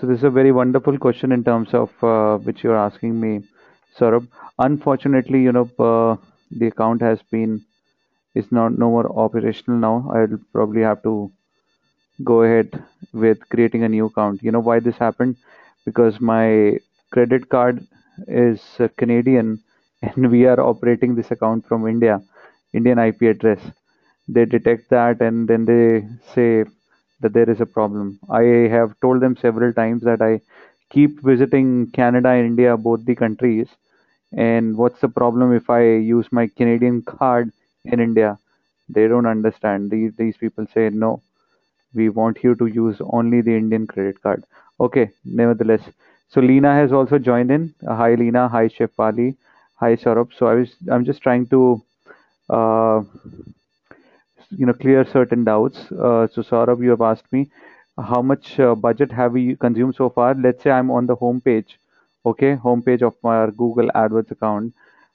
So this is a very wonderful question in terms of uh, which you're asking me, Saurabh. Unfortunately, you know, uh, the account has been is not no more operational now. I'll probably have to go ahead with creating a new account. You know why this happened? Because my credit card is Canadian and we are operating this account from India, Indian IP address. They detect that and then they say that there is a problem. I have told them several times that I keep visiting Canada and India, both the countries, and what's the problem if I use my Canadian card in India? They don't understand. These these people say no, we want you to use only the Indian credit card. Okay, nevertheless. So Lena has also joined in. Uh, hi Lena, hi Shefali, hi Saurabh. So I was I'm just trying to uh, you know clear certain doubts. Uh, so Saurabh, you have asked me how much uh, budget have we consumed so far. Let's say I'm on the home page, okay, home page of my Google AdWords account.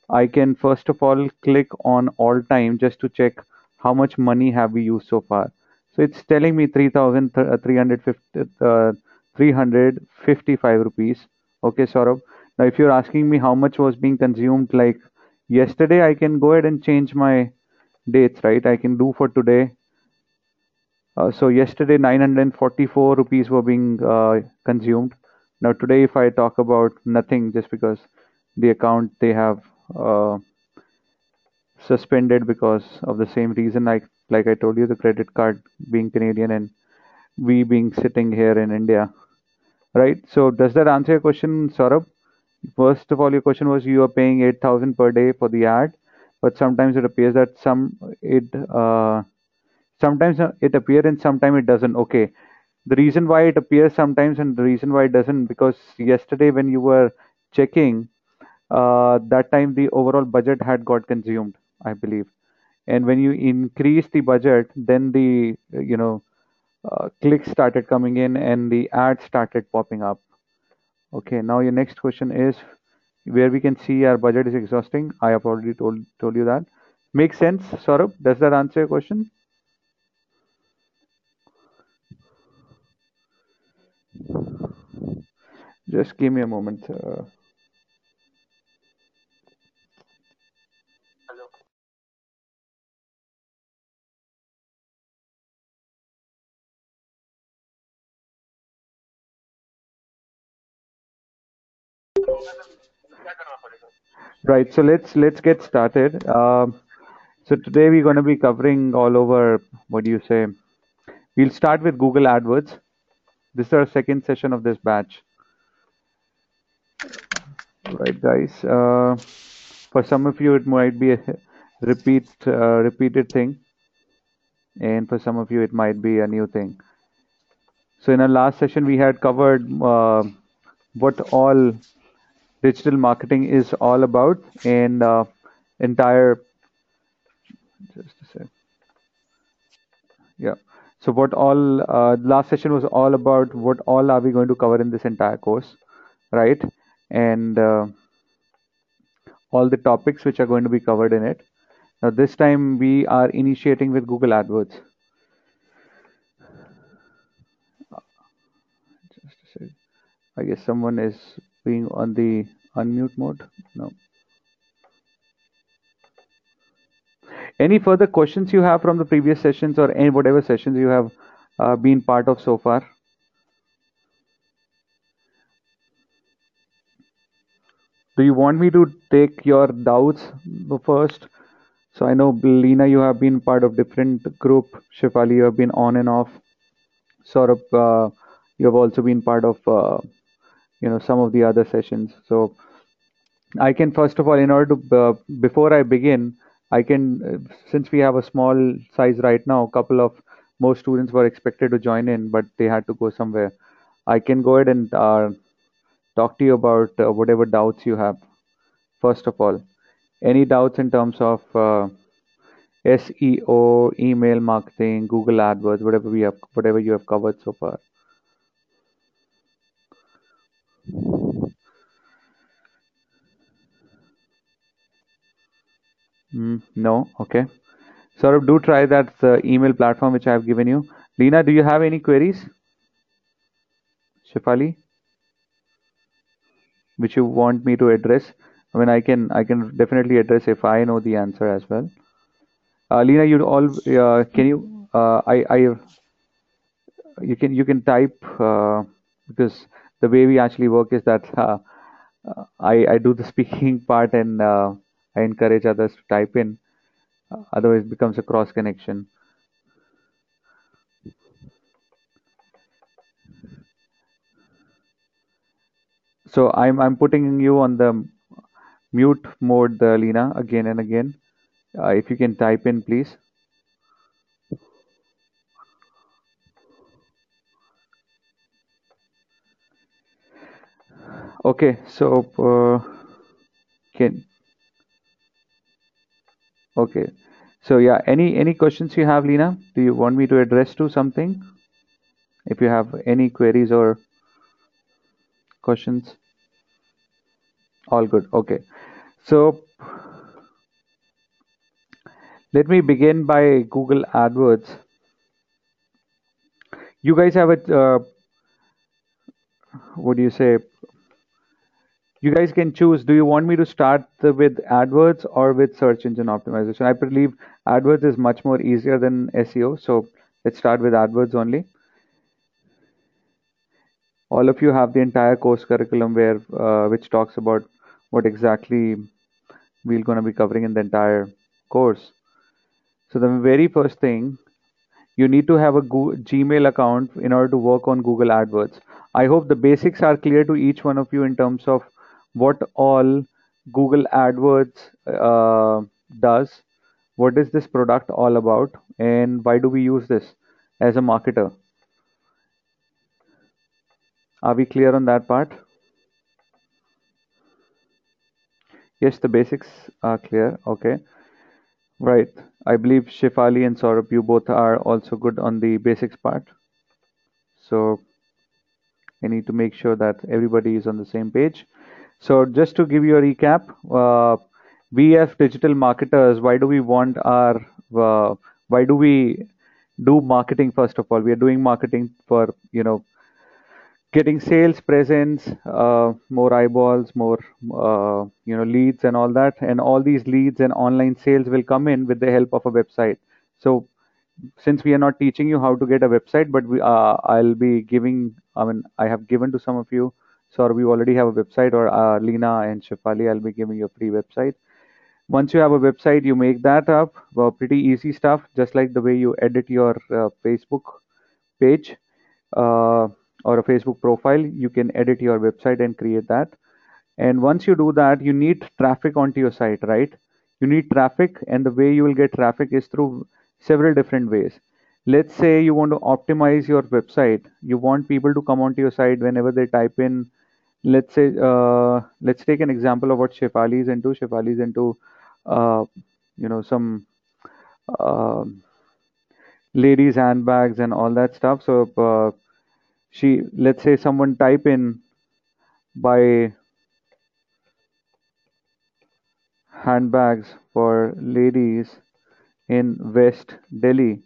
I can first of all click on all time just to check how much money have we used so far. So it's telling me 3,350, uh, 355 rupees. Okay, Saurabh. Now, if you're asking me how much was being consumed like yesterday, I can go ahead and change my dates, right? I can do for today. Uh, so yesterday, 944 rupees were being uh, consumed. Now today, if I talk about nothing, just because the account they have uh, suspended because of the same reason, like like I told you, the credit card being Canadian and we being sitting here in India, right? So does that answer your question, Saurabh? First of all, your question was you are paying 8,000 per day for the ad but sometimes it appears that some it uh, sometimes it appears and sometimes it doesn't. Okay. The reason why it appears sometimes and the reason why it doesn't because yesterday when you were checking uh, that time the overall budget had got consumed i believe. And when you increase the budget then the you know uh, clicks started coming in and the ads started popping up. Okay. Now your next question is where we can see our budget is exhausting. I have already told told you that. Makes sense, Saurabh? Does that answer your question? Just give me a moment. Uh, Right. So let's let's get started. Um, so today we're going to be covering all over. What do you say? We'll start with Google AdWords. This is our second session of this batch. Right, guys. Uh, for some of you, it might be a repeat uh, repeated thing, and for some of you, it might be a new thing. So in our last session, we had covered uh, what all digital marketing is all about and uh, entire just a sec. Yeah. So what all uh, last session was all about what all are we going to cover in this entire course right? And uh, all the topics which are going to be covered in it. Now this time we are initiating with google adwords. Sec. i guess someone is being on the unmute mode? No. Any further questions you have from the previous sessions or any whatever sessions you have uh, been part of so far? Do you want me to take your doubts first? So i know lena you have been part of different group. Shefali you have been on and off. Of uh, you have also been part of uh, you know some of the other sessions. So i can first of all in order to uh, before i begin i can uh, since we have a small size right now a couple of more students were expected to join in but they had to go somewhere. I can go ahead and uh, talk to you about uh, whatever doubts you have. First of all any doubts in terms of uh, seo email marketing google adwords whatever we have whatever you have covered so far Mm, no, okay. Saurabh, do try that uh, email platform which I have given you. Lena, do you have any queries? Shefali, which you want me to address? I mean, I can I can definitely address if I know the answer as well. Uh, Lena, you all uh, can you uh, I I you can you can type uh, because the way we actually work is that uh, uh, I I do the speaking part and uh, I encourage others to type in. Uh, otherwise, it becomes a cross connection. So I'm I'm putting you on the mute mode, uh, Lena, again and again. Uh, if you can type in, please. Okay, so uh, can okay, so yeah, any any questions you have, Lena? Do you want me to address to something? If you have any queries or questions, all good. Okay, so let me begin by Google AdWords. You guys have it. Uh, what do you say? You guys can choose do you want me to start with AdWords or with search engine optimization? I believe AdWords is much more easier than seo so let's start with AdWords only. All of you have the entire course curriculum where uh, which talks about what exactly we're going to be covering in the entire course. So the very first thing you need to have a Google, gmail account in order to work on google adwords. I hope the basics are clear to each one of you in terms of what all Google AdWords uh, does, what is this product all about, and why do we use this as a marketer? Are we clear on that part? Yes, the basics are clear. Okay. Right. I believe Shefali and Saurabh, you both are also good on the basics part. So I need to make sure that everybody is on the same page. So just to give you a recap, uh, we as digital marketers, why do we want our, uh, why do we do marketing first of all? We are doing marketing for, you know, getting sales presence, uh, more eyeballs, more, uh, you know, leads and all that. And all these leads and online sales will come in with the help of a website. So since we are not teaching you how to get a website, but we, uh, I'll be giving, I mean, I have given to some of you so we already have a website or uh, Lena and Shefali, I'll be giving you a free website. Once you have a website, you make that up. Well, pretty easy stuff, just like the way you edit your uh, Facebook page uh, or a Facebook profile, you can edit your website and create that. And once you do that, you need traffic onto your site, right? You need traffic, and the way you will get traffic is through several different ways let's say you want to optimize your website you want people to come onto your site whenever they type in let's say uh, let's take an example of what Shefali is into. Shefali is into uh, you know some uh, ladies handbags and all that stuff. So uh, she let's say someone type in buy handbags for ladies in West Delhi.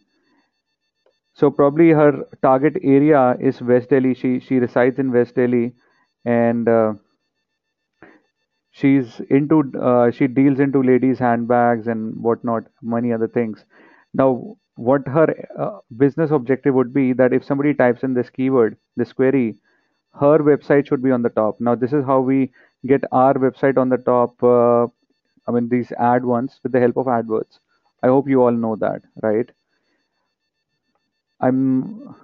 So probably her target area is West Delhi. She she resides in West Delhi and uh, she's into uh, she deals into ladies handbags and whatnot many other things. Now what her uh, business objective would be that if somebody types in this keyword this query her website should be on the top. Now this is how we get our website on the top uh, i mean these ad ones with the help of adwords. I hope you all know that right? I'm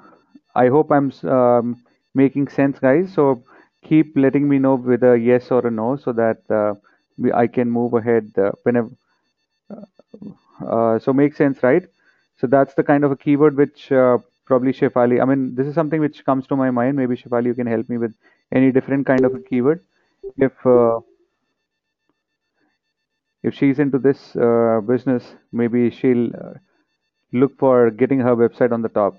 i hope i'm um, making sense guys. So keep letting me know with a yes or a no so that uh, I can move ahead uh, whenever. Uh, uh, so makes sense, right? So that's the kind of a keyword which uh, probably Shefali. I mean, this is something which comes to my mind. Maybe Shefali, you can help me with any different kind of a keyword. If uh, if she's into this business, maybe she'll look for getting her website on the top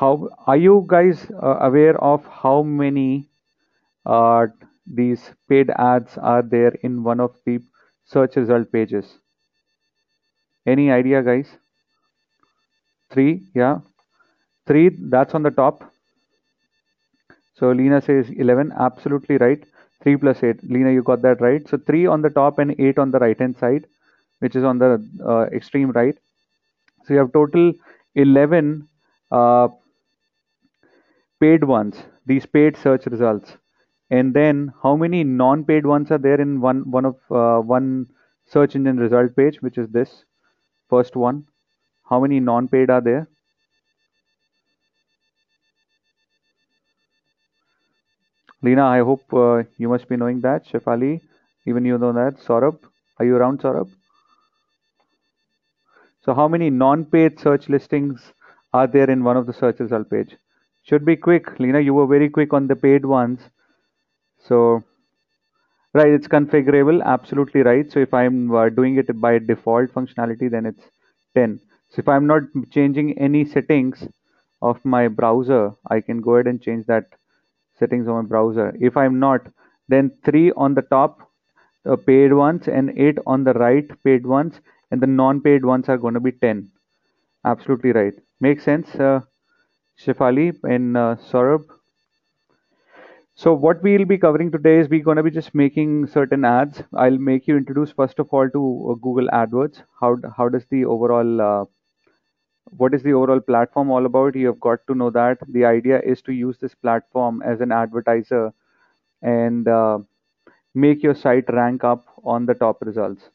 how are you guys uh, aware of how many uh, these paid ads are there in one of the search result pages any idea guys three yeah three that's on the top So Lena says 11, absolutely right. 3 plus 8. Lena, you got that right. So 3 on the top and 8 on the right hand side, which is on the uh, extreme right. So you have total 11 uh, paid ones, these paid search results. And then how many non-paid ones are there in one one of uh, one search engine result page, which is this first one. How many non-paid are there? Lena, I hope uh, you must be knowing that. Shefali, even you know that. Saurabh, are you around, Saurabh? So how many non-paid search listings are there in one of the search result page? Should be quick. Lena, you were very quick on the paid ones. So, right, it's configurable. Absolutely right. So if I'm uh, doing it by default functionality, then it's 10. So if I'm not changing any settings of my browser, I can go ahead and change that settings on my browser. If I'm not, then 3 on the top uh, paid ones and 8 on the right paid ones and the non-paid ones are going to be 10. Absolutely right. Makes sense, uh, Shefali and uh, Saurabh. So what we'll be covering today is we're going to be just making certain ads. I'll make you introduce first of all to uh, Google AdWords. How, how does the overall uh, what is the overall platform all about? You have got to know that. The idea is to use this platform as an advertiser and uh, make your site rank up on the top results.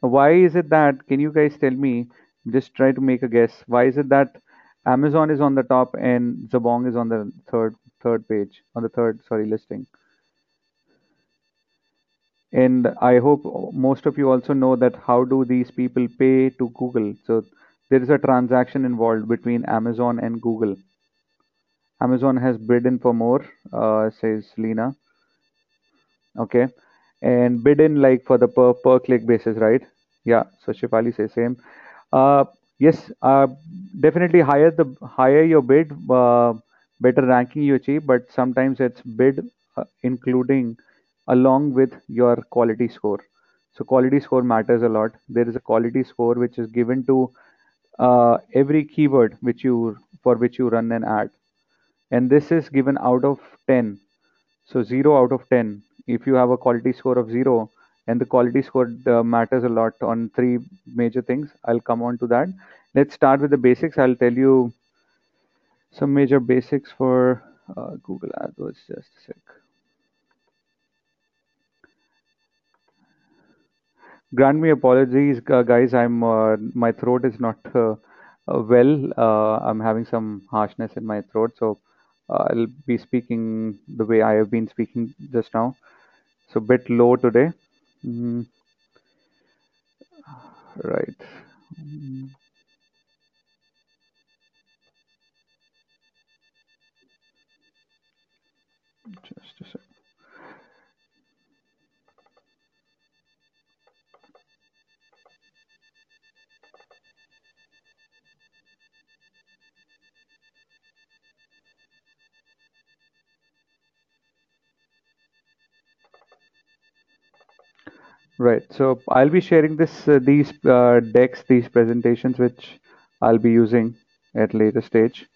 Why is it that, can you guys tell me, just try to make a guess, why is it that Amazon is on the top and Jabong is on the third third page, on the third, sorry, listing? And I hope most of you also know that how do these people pay to Google. So there is a transaction involved between Amazon and Google. Amazon has bid in for more, uh, says Lena. Okay, and bid in like for the per per click basis, right? Yeah. So Shefali says same. Uh, yes, uh, definitely higher the higher your bid, uh, better ranking you achieve. But sometimes it's bid uh, including along with your quality score. So quality score matters a lot. There is a quality score which is given to uh, every keyword which you for which you run an ad and this is given out of 10 so 0 out of 10 if you have a quality score of 0 and the quality score uh, matters a lot on three major things i'll come on to that let's start with the basics i'll tell you some major basics for uh, google adwords just a sec grant me apologies, guys. I'm uh, my throat is not uh, uh well. Uh, I'm having some harshness in my throat, so I'll be speaking the way I have been speaking just now. So a bit low today. Mm. Right. Mm. Just a sec. Right. So I'll be sharing this uh, these uh, decks, these presentations, which I'll be using at later stage.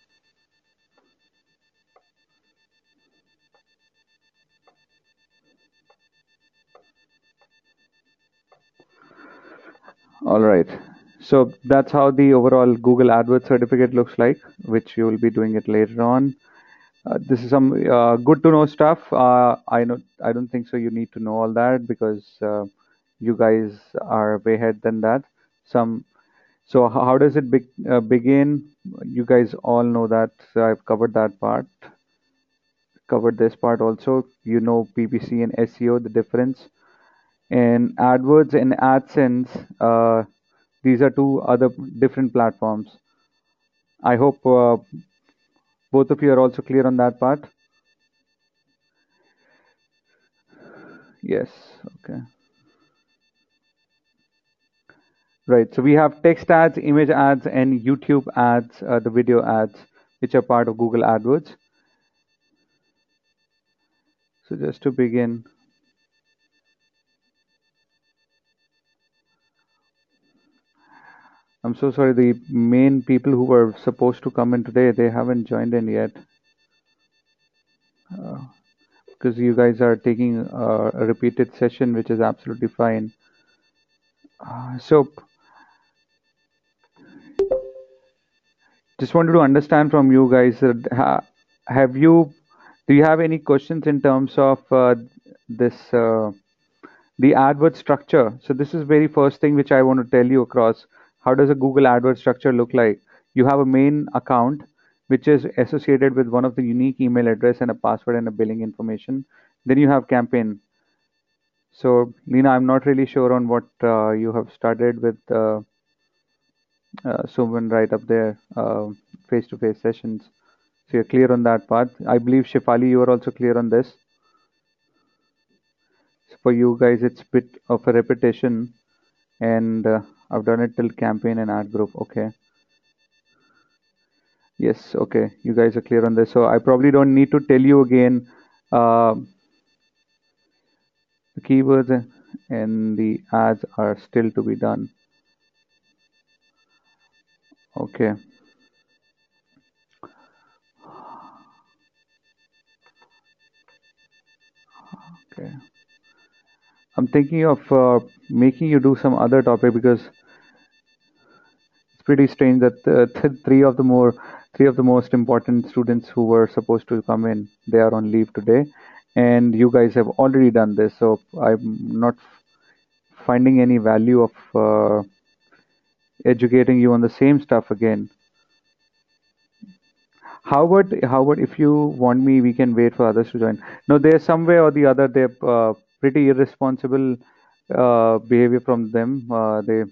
All right. So that's how the overall Google AdWords certificate looks like, which you will be doing it later on. Uh, this is some uh, good to know stuff. Uh, I know I don't think so. You need to know all that because uh, you guys are way ahead than that. Some so how does it be, uh, begin? You guys all know that so i've covered that part covered this part also. You know ppc and seo the difference. And adwords and adsense uh, these are two other different platforms. I hope uh, both of you are also clear on that part. Yes okay Right. So we have text ads, image ads, and YouTube ads, uh, the video ads, which are part of Google AdWords. So just to begin, I'm so sorry. The main people who were supposed to come in today, they haven't joined in yet. uh, because you guys are taking uh, a repeated session, which is absolutely fine. Uh, so, just wanted to understand from you guys, uh, have you, do you have any questions in terms of uh, this, uh, the AdWord structure? So this is very first thing which I want to tell you across. How does a Google AdWord structure look like? You have a main account which is associated with one of the unique email address and a password and a billing information. Then you have campaign. So Lena, I'm not really sure on what uh, you have started with uh, Suman right up there, uh, face-to-face sessions. So you're clear on that part. I believe Shefali, you are also clear on this. So for you guys, it's bit of a repetition and uh, I've done it till campaign and ad group. Okay. Yes, okay. You guys are clear on this. So I probably don't need to tell you again uh, the keywords and the ads are still to be done. Okay. Okay. I'm thinking of uh, making you do some other topic because it's pretty strange that uh, three of the more three of the most important students who were supposed to come in they are on leave today and you guys have already done this so i'm not finding any value of uh, educating you on the same stuff again how about how about if you want me we can wait for others to join no there's some way or the other they're uh, pretty irresponsible uh, behavior from them uh, they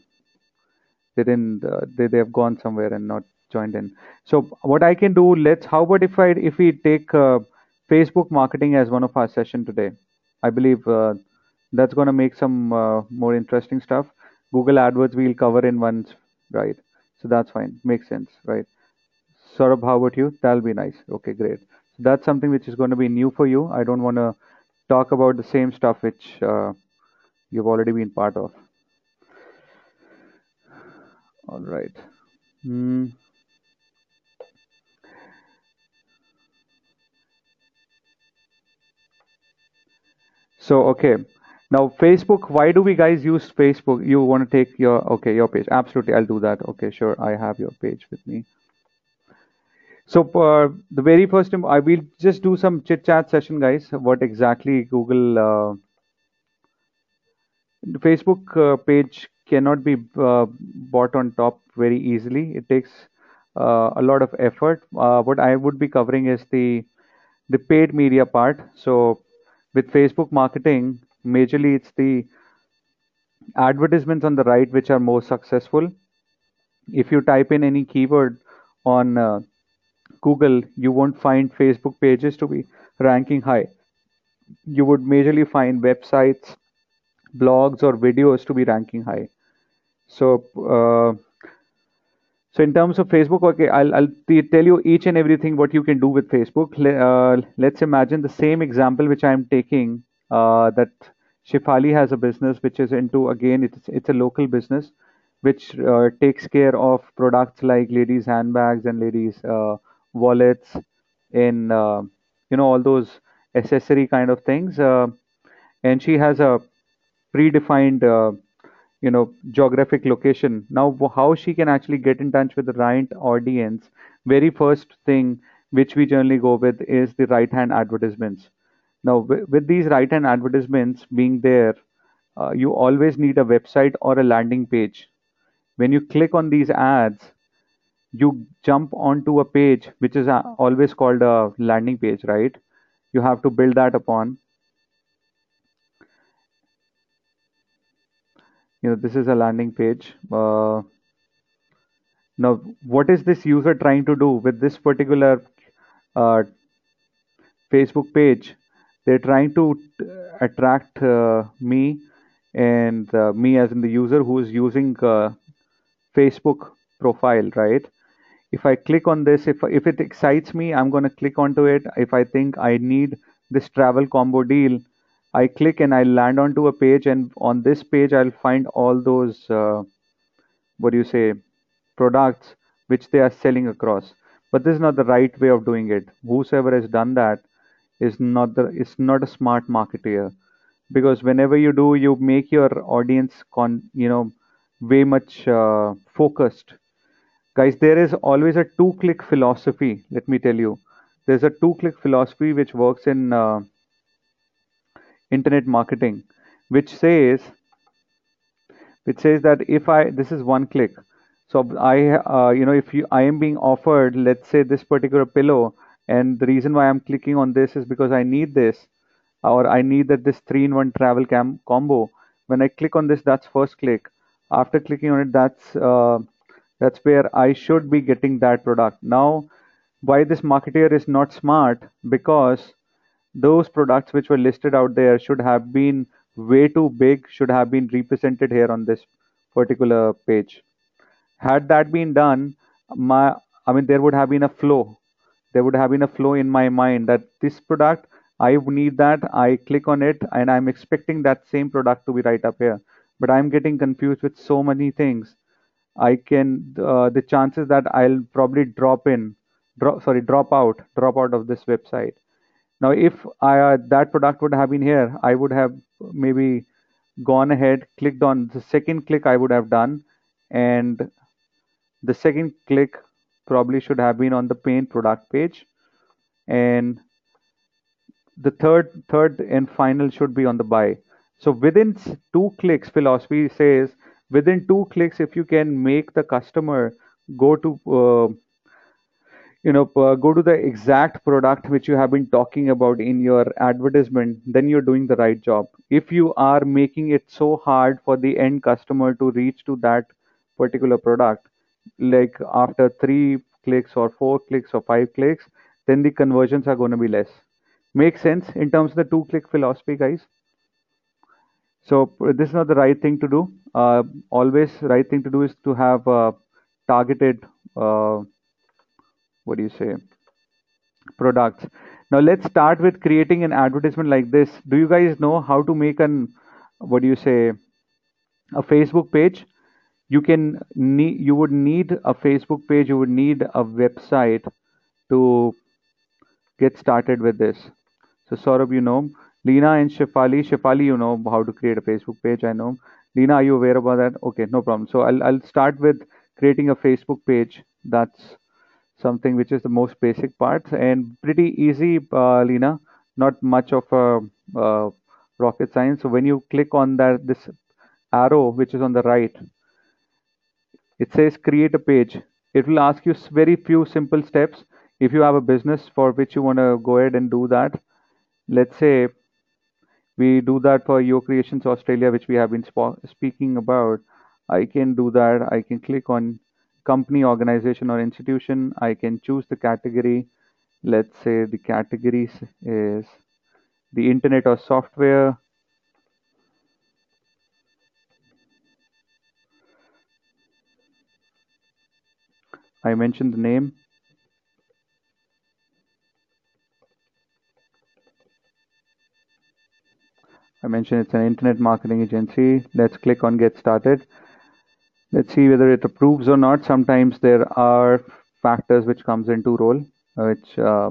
they didn't uh, they, they have gone somewhere and not joined in. So what I can do, let's, how about if I, if we take uh, Facebook marketing as one of our session today? I believe uh, that's going to make some more interesting stuff. Google AdWords we'll cover in once, right? So that's fine, makes sense, right? Saurabh, how about you? That'll be nice. Okay, great. So that's something which is going to be new for you. I don't want to talk about the same stuff which uh, you've already been part of. All right. Hmm. So, okay. Now, Facebook, why do we guys use Facebook? You want to take your, okay, your page. Absolutely, I'll do that. Okay, sure. I have your page with me. So, uh, the very first, time, I will just do some chit chat session, guys. What exactly Google, uh, Facebook uh, page cannot be uh, bought on top very easily. It takes uh, a lot of effort. What I would be covering is the the paid media part. So with Facebook marketing, majorly it's the advertisements on the right which are more successful. If you type in any keyword on uh, Google, you won't find Facebook pages to be ranking high. You would majorly find websites, blogs, or videos to be ranking high. So, uh, so in terms of Facebook, okay, I'll, I'll tell you each and everything what you can do with Facebook. Uh, let's imagine the same example which I'm taking that Shefali has a business which is into again it's it's a local business which uh, takes care of products like ladies handbags and ladies uh, wallets in uh, you know all those accessory kind of things uh, and she has a predefined you know geographic location. Now how she can actually get in touch with the right audience very first thing which we generally go with is the right hand advertisements now with these right hand advertisements being there uh, you always need a website or a landing page. When you click on these ads you jump onto a page which is uh, always called a landing page right? You have to build that upon. You know this is a landing page. Uh, now what is this user trying to do with this particular uh, Facebook page they're trying to attract uh, me and uh, me as in the user who is using uh, Facebook profile right? If I click on this if if it excites me I'm going to click onto it. If I think I need this travel combo deal I click and I land onto a page and on this page I'll find all those uh, what do you say products which they are selling across. But this is not the right way of doing it. Whosoever has done that is not the is not a smart marketer because whenever you do you make your audience con you know way much uh, focused. Guys there is always a two click philosophy let me tell you. There's a two click philosophy which works in uh, internet marketing which says which says that if i this is one click. So i uh, you know if you i am being offered let's say this particular pillow and the reason why i'm clicking on this is because i need this or i need that this three in one travel cam combo. When i click on this that's first click. After clicking on it that's uh, that's where i should be getting that product. Now why this marketer is not smart? Because those products which were listed out there should have been way too big should have been represented here on this particular page. Had that been done my i mean there would have been a flow there would have been a flow in my mind that this product i need that i click on it and i'm expecting that same product to be right up here. But i'm getting confused with so many things. I can uh, the chances that i'll probably drop in drop sorry drop out drop out of this website. Now if I, uh, that product would have been here i would have maybe gone ahead clicked on the second click i would have done and the second click probably should have been on the paint product page. And the third third and final should be on the buy. So within two clicks philosophy says within two clicks if you can make the customer go to uh, you know uh, go to the exact product which you have been talking about in your advertisement then you're doing the right job. If you are making it so hard for the end customer to reach to that particular product like after three clicks or four clicks or five clicks, then the conversions are going to be less. Makes sense in terms of the two click philosophy, guys. So this is not the right thing to do. Uh, always right thing to do is to have uh, targeted, uh, what do you say, products. Now let's start with creating an advertisement like this. Do you guys know how to make an, what do you say, a Facebook page? You can need you would need a facebook page you would need a website to get started with this. So Saurabh you know Lena and Shefali Shefali you know how to create a Facebook page I know. Lena are you aware about that? Okay no problem. So I'll, I'll start with creating a Facebook page. That's something which is the most basic part and pretty easy uh, not much of a uh, rocket science. So when you click on that this arrow which is on the right it says create a page. It will ask you very few simple steps. If you have a business for which you want to go ahead and do that let's say we do that for your creations australia which we have been speaking about i can do that. I can click on company organization or institution. I can choose the category. Let's say the categories is the internet or software I mentioned the name. I mentioned it's an internet marketing agency. Let's click on get started. Let's see whether it approves or not. Sometimes there are factors which comes into role, which uh,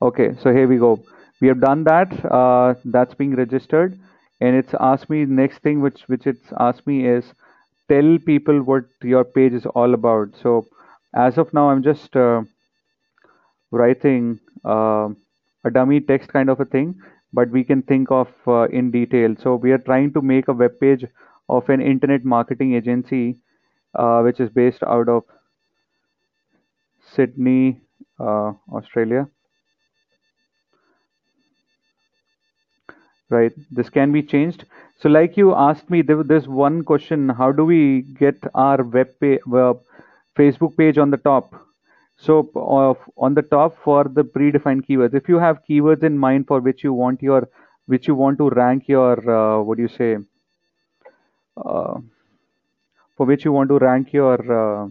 okay. So here we go. We have done that. Uh, that's being registered and it's asked me next thing which which it's asked me is tell people what your page is all about. So as of now i'm just uh, writing uh, a dummy text kind of a thing but we can think of uh, in detail. So we are trying to make a web page of an internet marketing agency uh, which is based out of sydney uh, australia right? This can be changed. So like you asked me there, there's one question. How do we get our web page uh, facebook page on the top? So uh, on the top for the predefined keywords. If you have keywords in mind for which you want your which you want to rank your uh, what do you say uh, for which you want to rank your uh,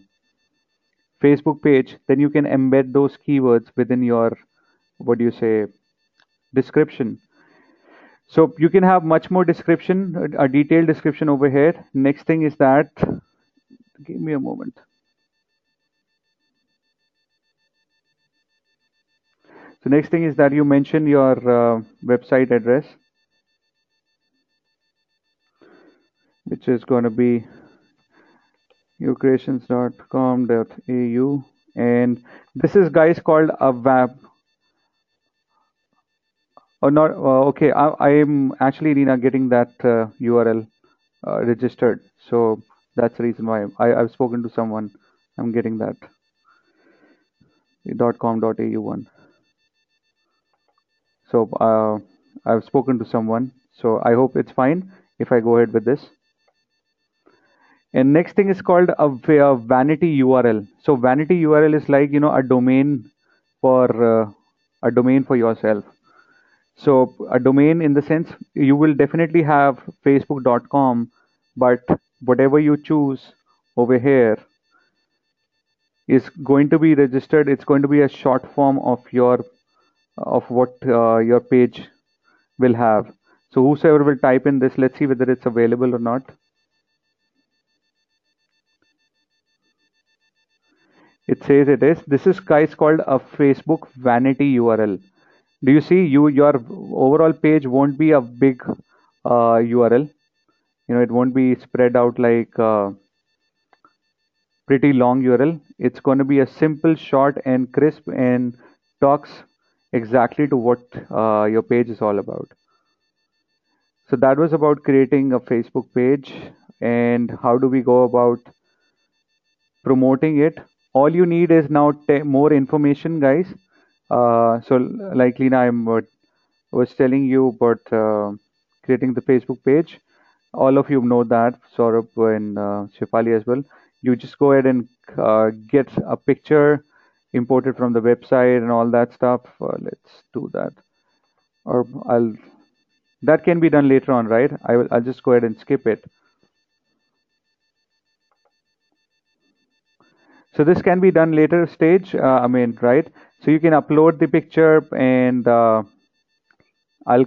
facebook page then you can embed those keywords within your what do you say description so you can have much more description, a detailed description over here. Next thing is that, give me a moment. So next thing is that you mention your uh, website address, which is going to be ucreations.com.au and this is guys called a web oh, not uh, okay. I, am actually Rina getting that uh, URL uh, registered. So that's the reason why I, I've spoken to someone. I'm getting that .com.au one. So uh, I've spoken to someone. So I hope it's fine if I go ahead with this. And next thing is called a, a vanity URL so vanity URL is like you know a domain for uh, a domain for yourself so a domain in the sense you will definitely have facebook.com but whatever you choose over here is going to be registered. It's going to be a short form of your of what uh, your page will have. So whosoever will type in this let's see whether it's available or not. It says it is. This is guys called a facebook vanity url do you see you your overall page won't be a big uh, url you know it won't be spread out like uh, pretty long URL. It's going to be a simple, short, and crisp, and talks exactly to what uh, your page is all about. So that was about creating a Facebook page and how do we go about promoting it. All you need is now more information, guys. Uh, so like Lena, I uh, was telling you about uh, creating the Facebook page. All of you know that, Saurabh and uh, Shefali as well. You just go ahead and get a picture imported from the website and all that stuff. Let's do that. Or I'll that can be done later on right? I will I'll just go ahead and skip it. So this can be done later stage uh, I mean right so you can upload the picture and uh, I'll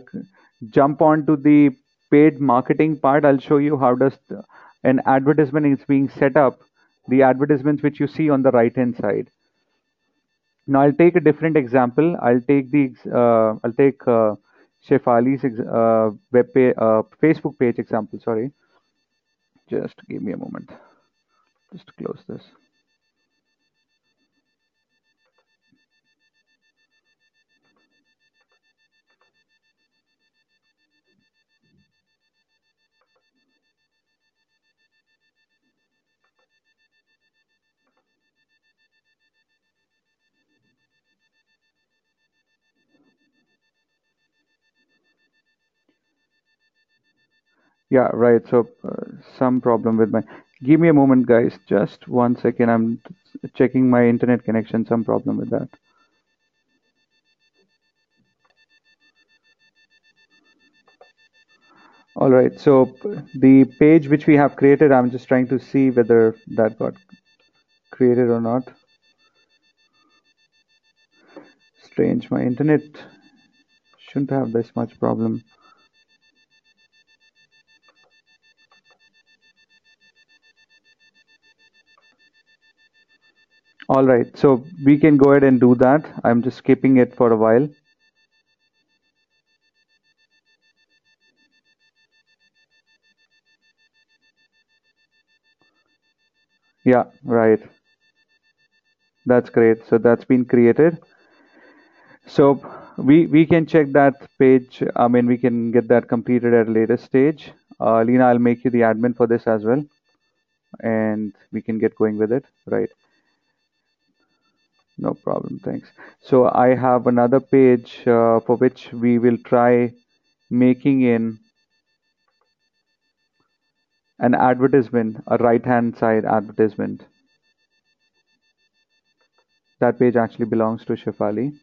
jump on to the paid marketing part. I'll show you how does an advertisement is being set up. The advertisements which you see on the right hand side. Now I'll take a different example. I'll take the uh, I'll take uh, Shefali's uh, web uh, Facebook page example. Sorry. Just give me a moment. Just close this Yeah, right. So uh, some problem with my. Give me a moment, guys. Just one second. I'm checking my internet connection. Some problem with that. All right. So the page which we have created, I'm just trying to see whether that got created or not. Strange. My internet shouldn't have this much problem. All right, so we can go ahead and do that. I'm just skipping it for a while. Yeah, right. That's great. So that's been created. So we we can check that page. I mean, we can get that completed at a later stage. Uh, Lena, I'll make you the admin for this as well, and we can get going with it. Right. No problem, thanks. So I have another page uh, for which we will try making in an advertisement, a right hand side advertisement. That page actually belongs to Shefali.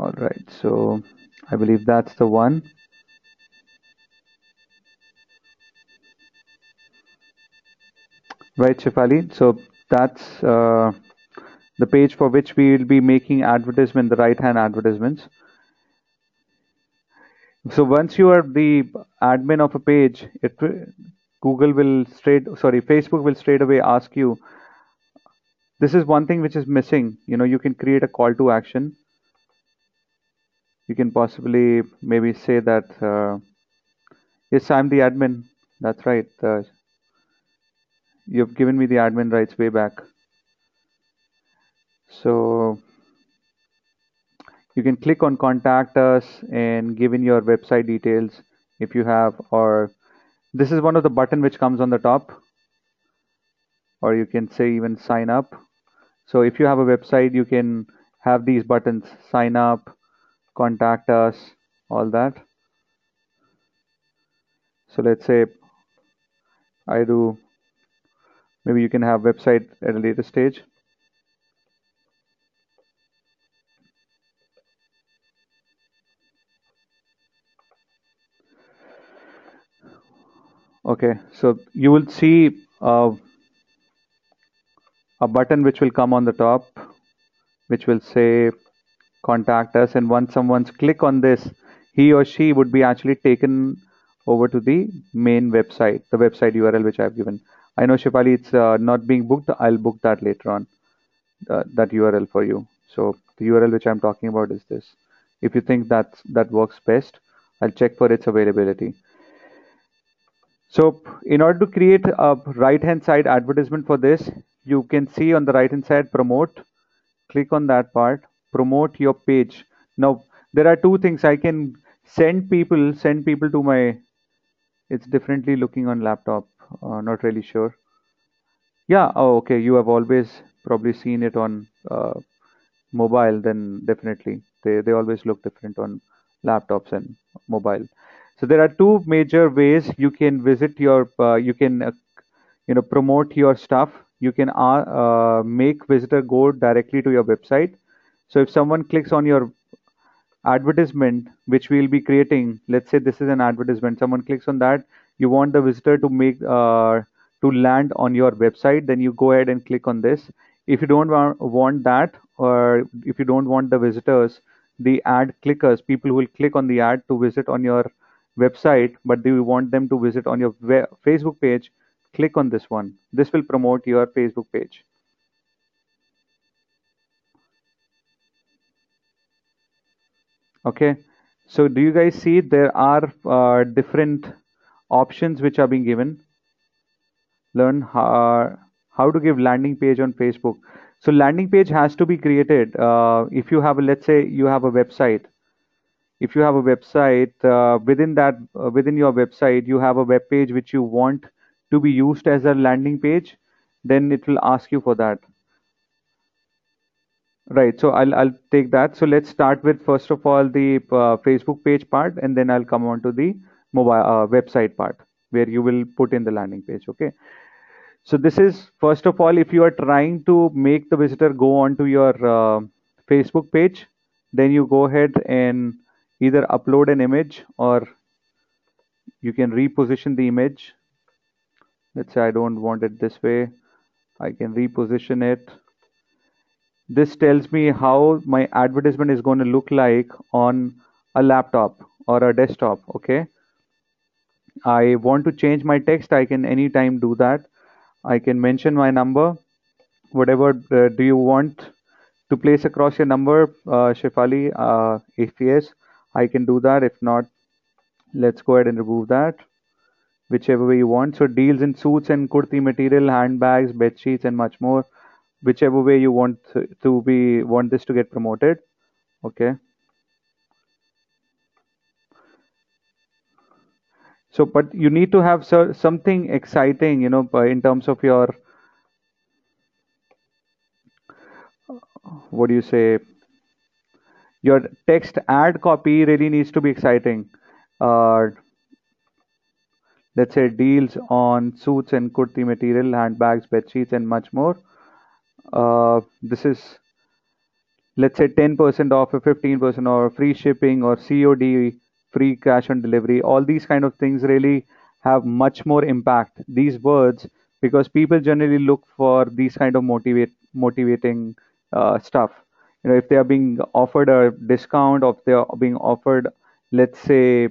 All right so I believe that's the one right Shefali so that's uh, the page for which we will be making advertisement, the right hand advertisements. So once you are the admin of a page, it Google will straight sorry Facebook will straight away ask you. This is one thing which is missing. You know you can create a call to action. You can possibly maybe say that uh, yes I'm the admin. That's right. Uh, you've given me the admin rights way back. So you can click on contact us and give in your website details if you have or this is one of the button which comes on the top or you can say even sign up so if you have a website you can have these buttons sign up contact us all that. So let's say I do maybe you can have website at a later stage. Okay so you will see uh, a button which will come on the top which will say contact us and once someone's click on this he or she would be actually taken over to the main website the website url which i've given. I know Shefali it's uh, not being booked. I'll book that later on uh, that url for you. So the url which i'm talking about is this. If you think that that works best i'll check for its availability. So in order to create a right hand side advertisement for this, you can see on the right hand side promote, click on that part, promote your page. Now there are two things I can send people, send people to my, it's differently looking on laptop, uh, not really sure. Yeah, oh, okay, you have always probably seen it on uh, mobile, then definitely. They, they always look different on laptops and mobile. So there are two major ways you can visit your, uh, you can, uh, you know, promote your stuff. You can uh, uh, make visitor go directly to your website. So if someone clicks on your advertisement, which we'll be creating, let's say this is an advertisement, someone clicks on that, you want the visitor to make, uh, to land on your website, then you go ahead and click on this. If you don't want that, or if you don't want the visitors, the ad clickers, people who will click on the ad to visit on your website, but you want them to visit on your Facebook page, click on this one. This will promote your Facebook page. Okay, so do you guys see there are uh, different options which are being given? Learn how, how to give landing page on Facebook. So landing page has to be created. Uh, if you have, a, let's say you have a website if you have a website uh, within that uh, within your website you have a web page which you want to be used as a landing page then it will ask you for that right. So i'll i'll take that. So let's start with first of all the uh, facebook page part and then i'll come on to the mobile uh, website part where you will put in the landing page. Okay. So this is first of all if you are trying to make the visitor go on to your uh, facebook page then you go ahead and either upload an image or you can reposition the image. Let's say I don't want it this way. I can reposition it this tells me how my advertisement is going to look like on a laptop or a desktop okay? I want to change my text. I can anytime do that. I can mention my number. Whatever uh, do you want to place across your number uh, Shefali uh, if yes I can do that. If not let's go ahead and remove that. Whichever way you want. So deals in suits and kurti material handbags bed sheets and much more whichever way you want to be want this to get promoted okay so but you need to have something exciting you know in terms of your what do you say your text ad copy really needs to be exciting. Uh, let's say deals on suits and kurti material, handbags, bed sheets, and much more. Uh, this is let's say 10% off or 15% or free shipping or COD, free cash on delivery. All these kind of things really have much more impact. These words because people generally look for these kind of motivate motivating uh, stuff. You know, if they are being offered a discount, or if they are being offered, let's say,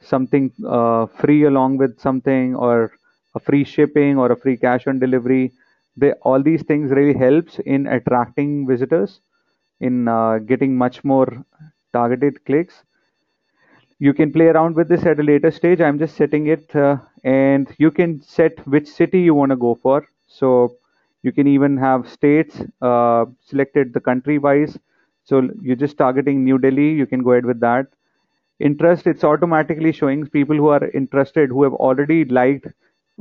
something uh, free along with something, or a free shipping, or a free cash on delivery, they all these things really helps in attracting visitors, in uh, getting much more targeted clicks. You can play around with this at a later stage. I'm just setting it, uh, and you can set which city you want to go for. So you can even have states uh, selected the country wise. So you're just targeting New Delhi. You can go ahead with that. Interest, it's automatically showing people who are interested, who have already liked,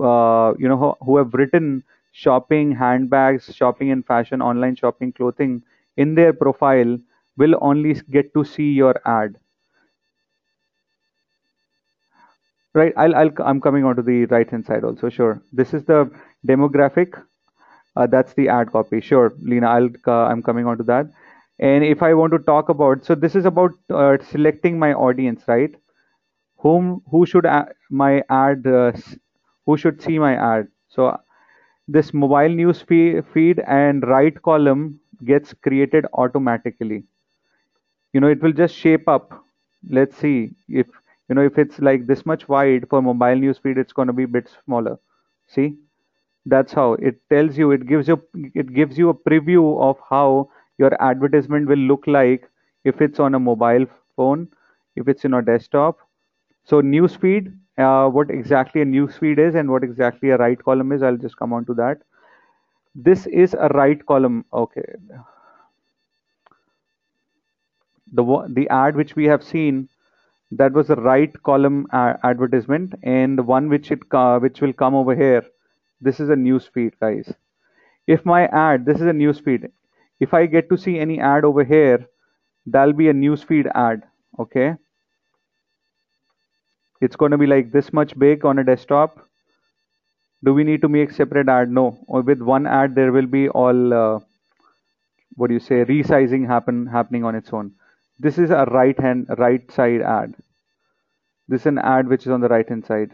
uh, you know, who, who have written shopping, handbags, shopping and fashion, online shopping, clothing in their profile will only get to see your ad. Right, I'll, I'll, I'm coming on to the right hand side also, sure. This is the demographic. Uh, that's the ad copy. Sure, Lena, I'll, uh, I'm coming on to that. And if I want to talk about, so this is about uh, selecting my audience, right? Whom, who should my ad, uh, who should see my ad? So this mobile news feed and right column gets created automatically. You know it will just shape up. Let's see if you know if it's like this much wide for mobile news feed it's going to be a bit smaller. See? That's how it tells you it gives you it gives you a preview of how your advertisement will look like if it's on a mobile phone if it's in a desktop. So newsfeed uh, what exactly a newsfeed is and what exactly a right column is i'll just come on to that. This is a right column okay. The the ad which we have seen that was a right column advertisement and the one which it uh, which will come over here. This is a news feed guys. If my ad this is a news feed. If i get to see any ad over here that'll be a news feed ad okay it's going to be like this much big on a desktop. Do we need to make separate ad? No. Or with one ad there will be all uh, what do you say resizing happen happening on its own. This is a right hand right side ad. This is an ad which is on the right hand side.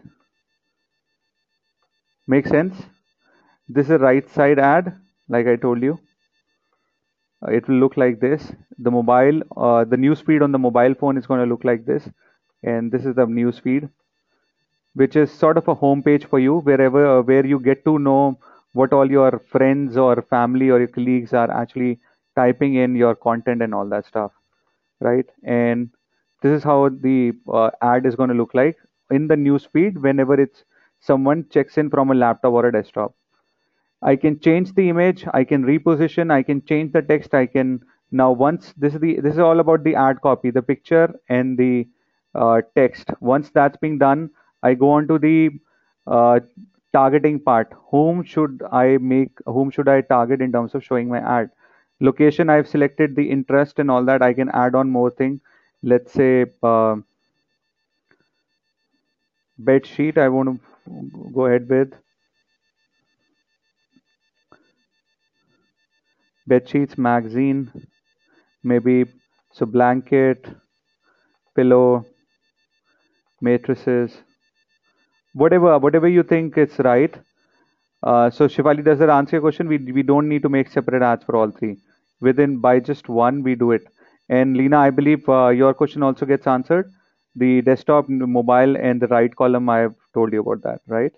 Make sense? This is a right side ad like i told you. Uh, it will look like this. The mobile uh, the news feed on the mobile phone is going to look like this and this is the news feed which is sort of a home page for you wherever uh, where you get to know what all your friends or family or your colleagues are actually typing in your content and all that stuff right? And this is how the uh, ad is going to look like in the news feed whenever it's someone checks in from a laptop or a desktop. I can change the image, I can reposition, I can change the text, I can now once this is the this is all about the ad copy, the picture and the text. Once that's being done, I go on to the uh, targeting part. Whom should I make? Whom should I target in terms of showing my ad? location I've selected the interest and all that I can add on more thing let's say uh, bed sheet I want to go ahead with bed sheets magazine maybe so blanket pillow mattresses whatever whatever you think is right. Uh, so Shefali, does that answer your question? We we don't need to make separate ads for all three. Within by just one we do it. And Lena I believe uh, your question also gets answered. The desktop mobile and the right column I have told you about that right?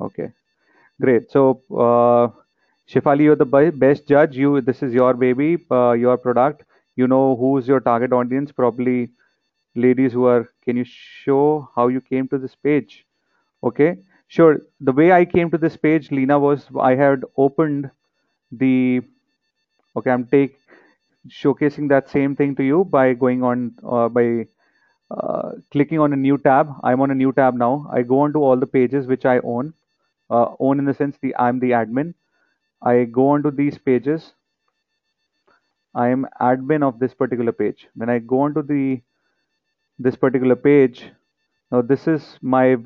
Okay. Great. So uh, you're the best judge. You this is your baby uh, your product. You know who's your target audience. Probably ladies who are can you show how you came to this page? Okay sure. The way I came to this page Lena was I had opened the okay i'm take showcasing that same thing to you by going on uh, by uh, clicking on a new tab. I'm on a new tab now. I go on to all the pages which i own uh, own in the sense the i'm the admin. I go on to these pages. I am admin of this particular page. When i go on to the this particular page. Now this is my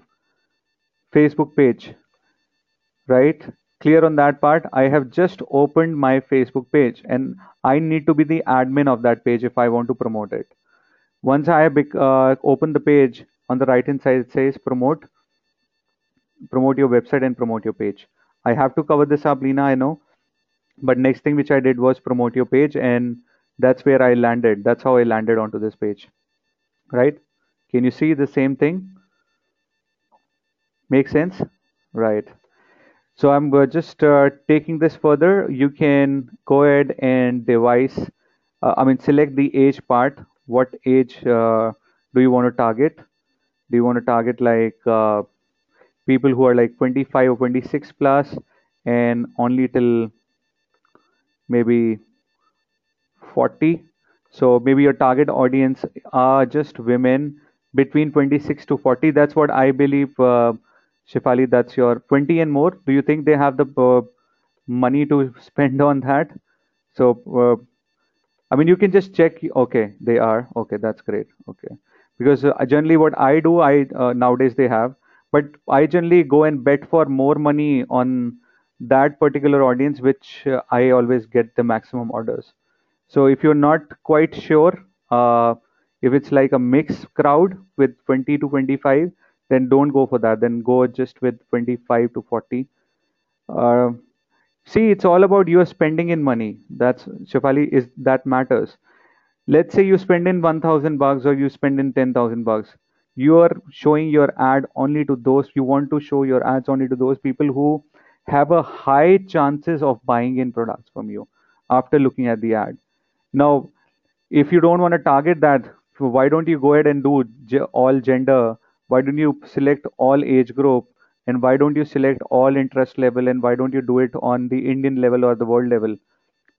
facebook page right? Clear on that part? I have just opened my facebook page and i need to be the admin of that page if i want to promote it. Once i have uh, opened the page on the right hand side it says promote promote your website and promote your page. I have to cover this up lena i know. But next thing which I did was promote your page and that's where I landed. That's how I landed onto this page, right? Can you see the same thing? Make sense? Right. So I'm uh, just uh, taking this further. You can go ahead and device, uh, I mean, select the age part. What age uh, do you want to target? Do you want to target like uh, people who are like 25 or 26 plus and only till maybe 40 so maybe your target audience are just women between 26 to 40 that's what i believe uh, Shefali that's your 20 and more. Do you think they have the uh, money to spend on that? So uh, i mean you can just check. Okay they are. Okay that's great. Okay. Because uh, generally what i do i uh, nowadays they have. But i generally go and bet for more money on that particular audience which uh, i always get the maximum orders so if you're not quite sure uh, if it's like a mixed crowd with 20 to 25 then don't go for that. Then go just with 25 to 40 uh, see it's all about your spending in money. That's Shefali is that matters. Let's say you spend in 1000 bucks or you spend in 10000 bucks. You are showing your ad only to those you want to show your ads only to those people who have a high chances of buying in products from you after looking at the ad. Now, if you don't want to target that, why don't you go ahead and do all gender? Why don't you select all age group? And why don't you select all interest level? And why don't you do it on the Indian level or the world level?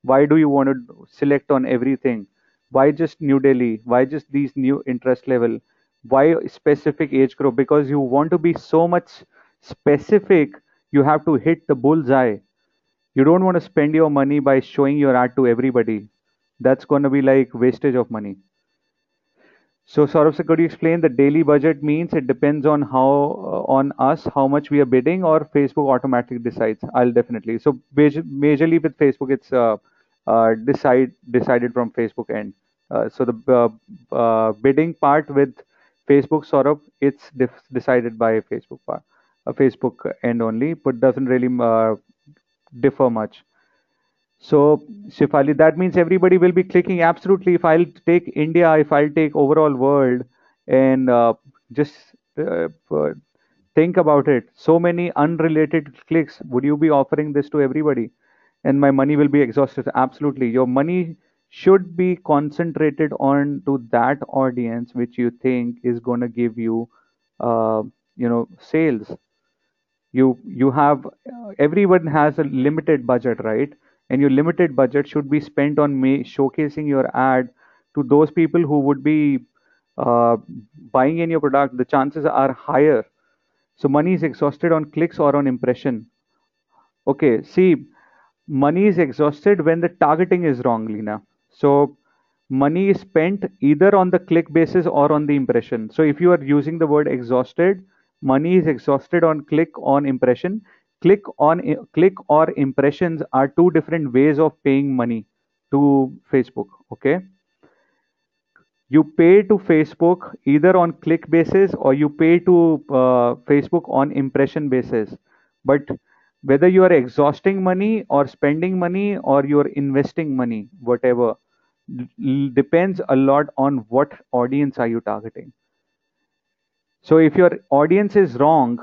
Why do you want to select on everything? Why just New Delhi? Why just these new interest level? Why specific age group? Because you want to be so much specific you have to hit the bullseye. You don't want to spend your money by showing your ad to everybody. That's going to be like wastage of money. So Saurabh, could you explain the daily budget means? It depends on how uh, on us how much we are bidding, or Facebook automatically decides. I'll definitely. So majorly with Facebook, it's uh, uh, decide decided from Facebook end. Uh, so the uh, uh, bidding part with Facebook, Saurabh, it's decided by Facebook part Facebook end only, but doesn't really differ much. So, Shefali, that means everybody will be clicking. Absolutely. If I'll take India, if I'll take overall world, and uh, just uh, think about it, so many unrelated clicks. Would you be offering this to everybody? And my money will be exhausted. Absolutely. Your money should be concentrated on to that audience which you think is going to give you, uh, you know, sales you you have everyone has a limited budget right and your limited budget should be spent on me showcasing your ad to those people who would be uh, buying in your product. The chances are higher. So money is exhausted on clicks or on impression. Okay see money is exhausted when the targeting is wrong lena so money is spent either on the click basis or on the impression. So if you are using the word exhausted money is exhausted on click on impression click on click or impressions are two different ways of paying money to facebook okay? You pay to facebook either on click basis or you pay to uh, facebook on impression basis. But whether you are exhausting money or spending money or you're investing money whatever depends a lot on what audience are you targeting. So if your audience is wrong,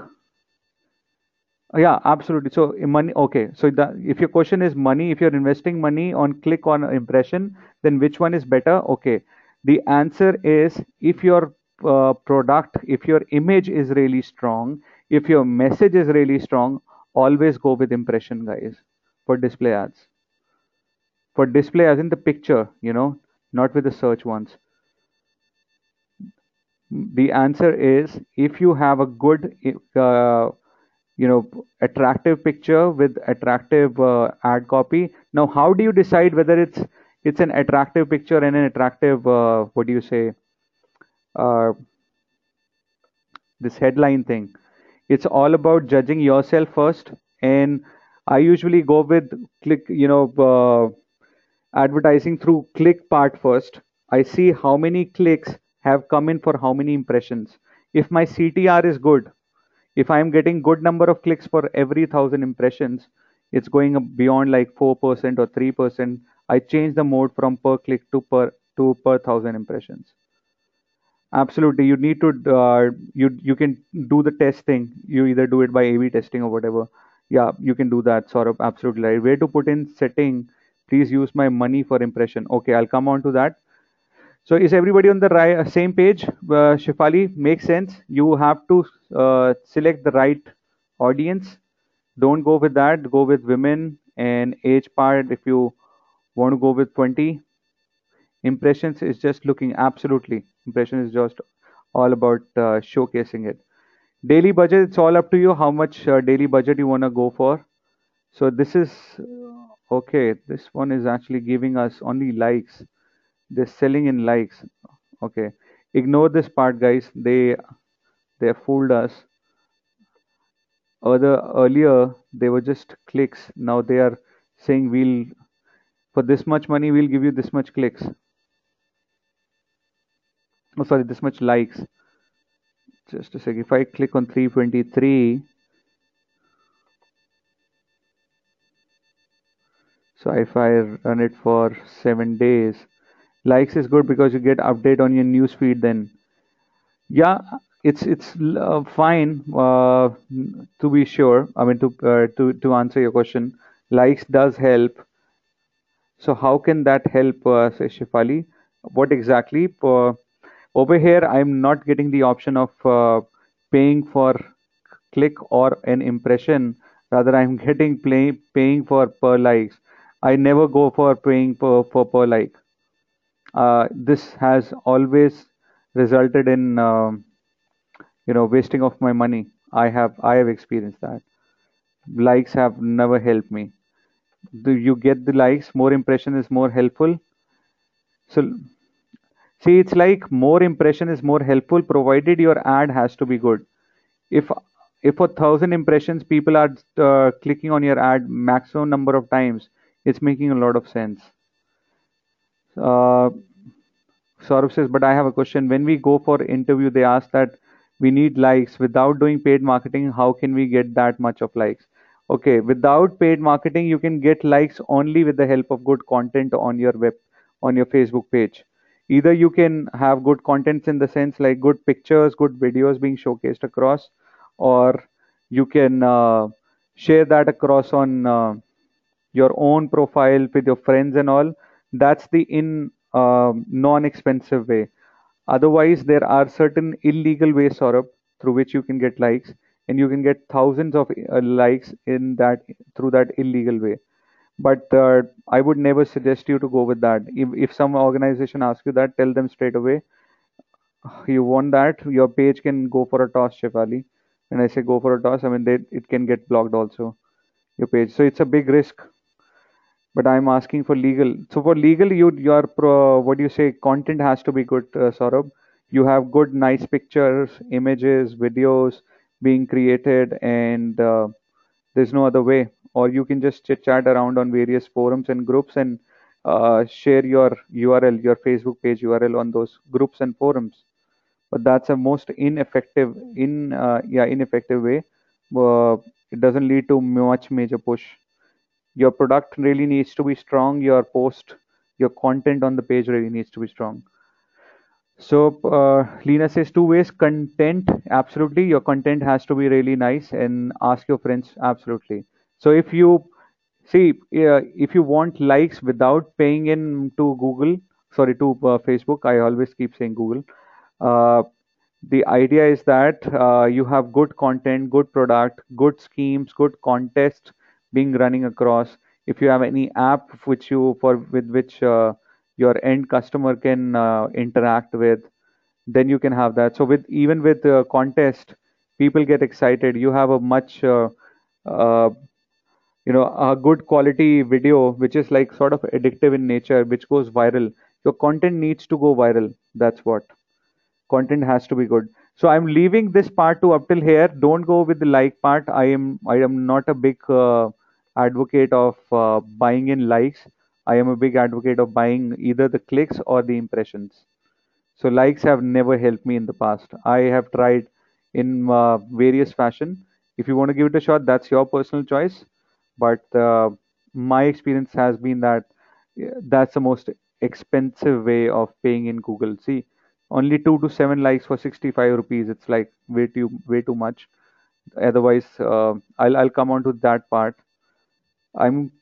yeah, absolutely. So money, okay. So the, if your question is money, if you're investing money on click on impression, then which one is better? Okay. The answer is if your uh, product, if your image is really strong, if your message is really strong, always go with impression, guys, for display ads. For display as in the picture, you know, not with the search ones. The answer is if you have a good, uh, you know, attractive picture with attractive uh, ad copy. Now, how do you decide whether it's it's an attractive picture and an attractive uh, what do you say? Uh, this headline thing. It's all about judging yourself first, and I usually go with click, you know, uh, advertising through click part first. I see how many clicks have come in for how many impressions. If my CTR is good, if I'm getting good number of clicks for every thousand impressions, it's going beyond like 4% or 3%. I change the mode from per click to per to per thousand impressions. Absolutely, you need to uh, you you can do the testing. You either do it by A/B testing or whatever. Yeah, you can do that. Sort of absolutely right. Where to put in setting? Please use my money for impression. Okay, I'll come on to that. So is everybody on the right same page? Uh, Shefali, makes sense. You have to uh, select the right audience. Don't go with that. Go with women and age part. If you want to go with 20, impressions is just looking absolutely. Impression is just all about uh, showcasing it. Daily budget. It's all up to you how much uh, daily budget you want to go for. So this is okay. This one is actually giving us only likes they're selling in likes. Okay. Ignore this part guys. They they fooled us. Other earlier they were just clicks. Now they are saying we'll for this much money we'll give you this much clicks. Oh sorry this much likes. Just a sec. If i click on 323 so if i run it for seven days likes is good because you get update on your news feed then. Yeah it's it's uh, fine uh, to be sure i mean to uh, to to answer your question likes does help. So how can that help uh, say Shefali what exactly? Uh, over here i'm not getting the option of uh, paying for click or an impression. Rather i'm getting play, paying for per likes. I never go for paying per, for per like this has always resulted in um, you know wasting of my money. I have i have experienced that. Likes have never helped me. Do you get the likes more impression is more helpful. So see it's like more impression is more helpful provided your ad has to be good. If if a thousand impressions people are uh, clicking on your ad maximum number of times it's making a lot of sense uh, Saurabh says, but I have a question. When we go for interview, they ask that we need likes. Without doing paid marketing, how can we get that much of likes? Okay, without paid marketing, you can get likes only with the help of good content on your web, on your Facebook page. Either you can have good contents in the sense like good pictures, good videos being showcased across, or you can uh, share that across on uh, your own profile with your friends and all that's the in uh, non-expensive way. Otherwise there are certain illegal ways Saurabh, through which you can get likes and you can get thousands of uh, likes in that through that illegal way. But uh, i would never suggest you to go with that. If, if some organization asks you that tell them straight away you want that? Your page can go for a toss Shefali. when i say go for a toss i mean they, it can get blocked also your page. So it's a big risk but I'm asking for legal. So for legal, you your pro, what do you say? Content has to be good, uh, Saurabh. You have good, nice pictures, images, videos being created, and uh, there's no other way. Or you can just chit chat around on various forums and groups and uh, share your URL, your Facebook page URL on those groups and forums. But that's a most ineffective, in uh, yeah, ineffective way. Uh, it doesn't lead to much major push your product really needs to be strong your post your content on the page really needs to be strong. So uh, lena says two ways content absolutely your content has to be really nice and ask your friends absolutely. So if you see uh, if you want likes without paying in to google sorry to uh, facebook i always keep saying google uh, the idea is that uh, you have good content good product good schemes good contests being running across. If you have any app which you for with which uh, your end customer can uh, interact with then you can have that. So with even with uh, contest people get excited. You have a much uh, uh, you know a good quality video which is like sort of addictive in nature which goes viral. Your content needs to go viral. That's what. Content has to be good. So i'm leaving this part to up till here. Don't go with the like part. I am i am not a big uh, advocate of uh, buying in likes. I am a big advocate of buying either the clicks or the impressions. So likes have never helped me in the past. I have tried in uh, various fashion. If you want to give it a shot, that's your personal choice. but uh, my experience has been that that's the most expensive way of paying in Google. See, only two to seven likes for 65 rupees. It's like way too way too much. Otherwise, uh, I'll I'll come on to that part. I'm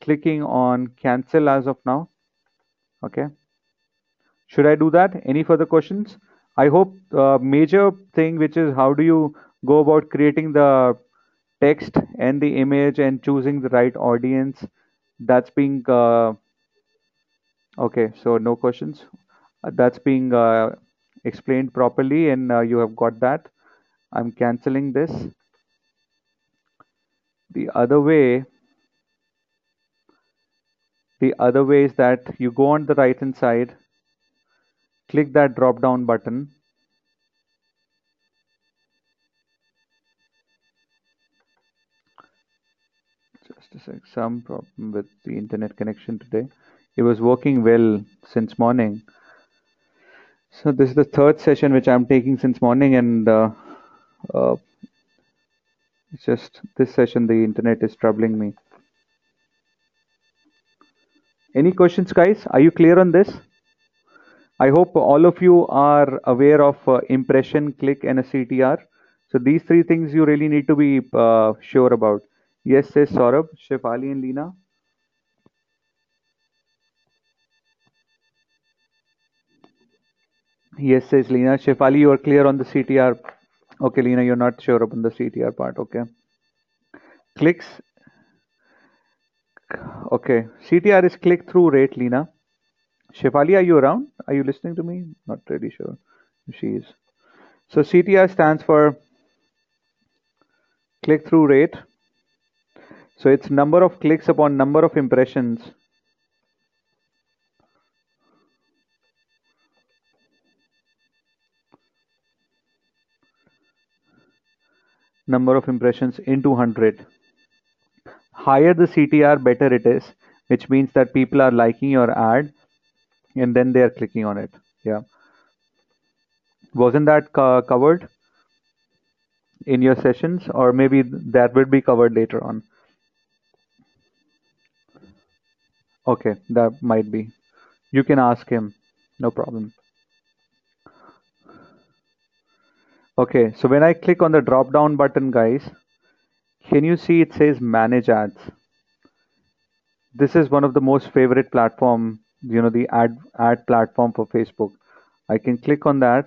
clicking on cancel as of now. Okay. Should I do that? Any further questions? I hope uh, major thing which is how do you go about creating the text and the image and choosing the right audience that's being uh, okay so no questions Uh, that's being uh, explained properly and uh, you have got that I'm canceling this the other way the other way is that you go on the right hand side click that drop down button. Just a sec some problem with the internet connection today. It was working well since morning. So this is the third session which i'm taking since morning and uh, uh, it's just this session the internet is troubling me any questions guys are you clear on this I hope all of you are aware of uh, impression, click, and a CTR. So these three things you really need to be uh, sure about. Yes, says Saurabh, Shefali, and Lena. Yes, says Lena. Shefali, you are clear on the CTR. Okay, Lena, you're not sure about the CTR part. Okay. Clicks. Okay. CTR is click through rate, Lena. Shefali, are you around? Are you listening to me? Not really sure if she is. So CTR stands for click through rate. So it's number of clicks upon number of impressions. Number of impressions into 100. Higher the CTR, better it is, which means that people are liking your ad and then they are clicking on it. Yeah. Wasn't that co covered in your sessions? Or maybe that will be covered later on? Okay that might be. You can ask him. No problem. Okay so when I click on the drop down button guys can you see it says manage ads this is one of the most favorite platform you know the ad ad platform for Facebook. I can click on that.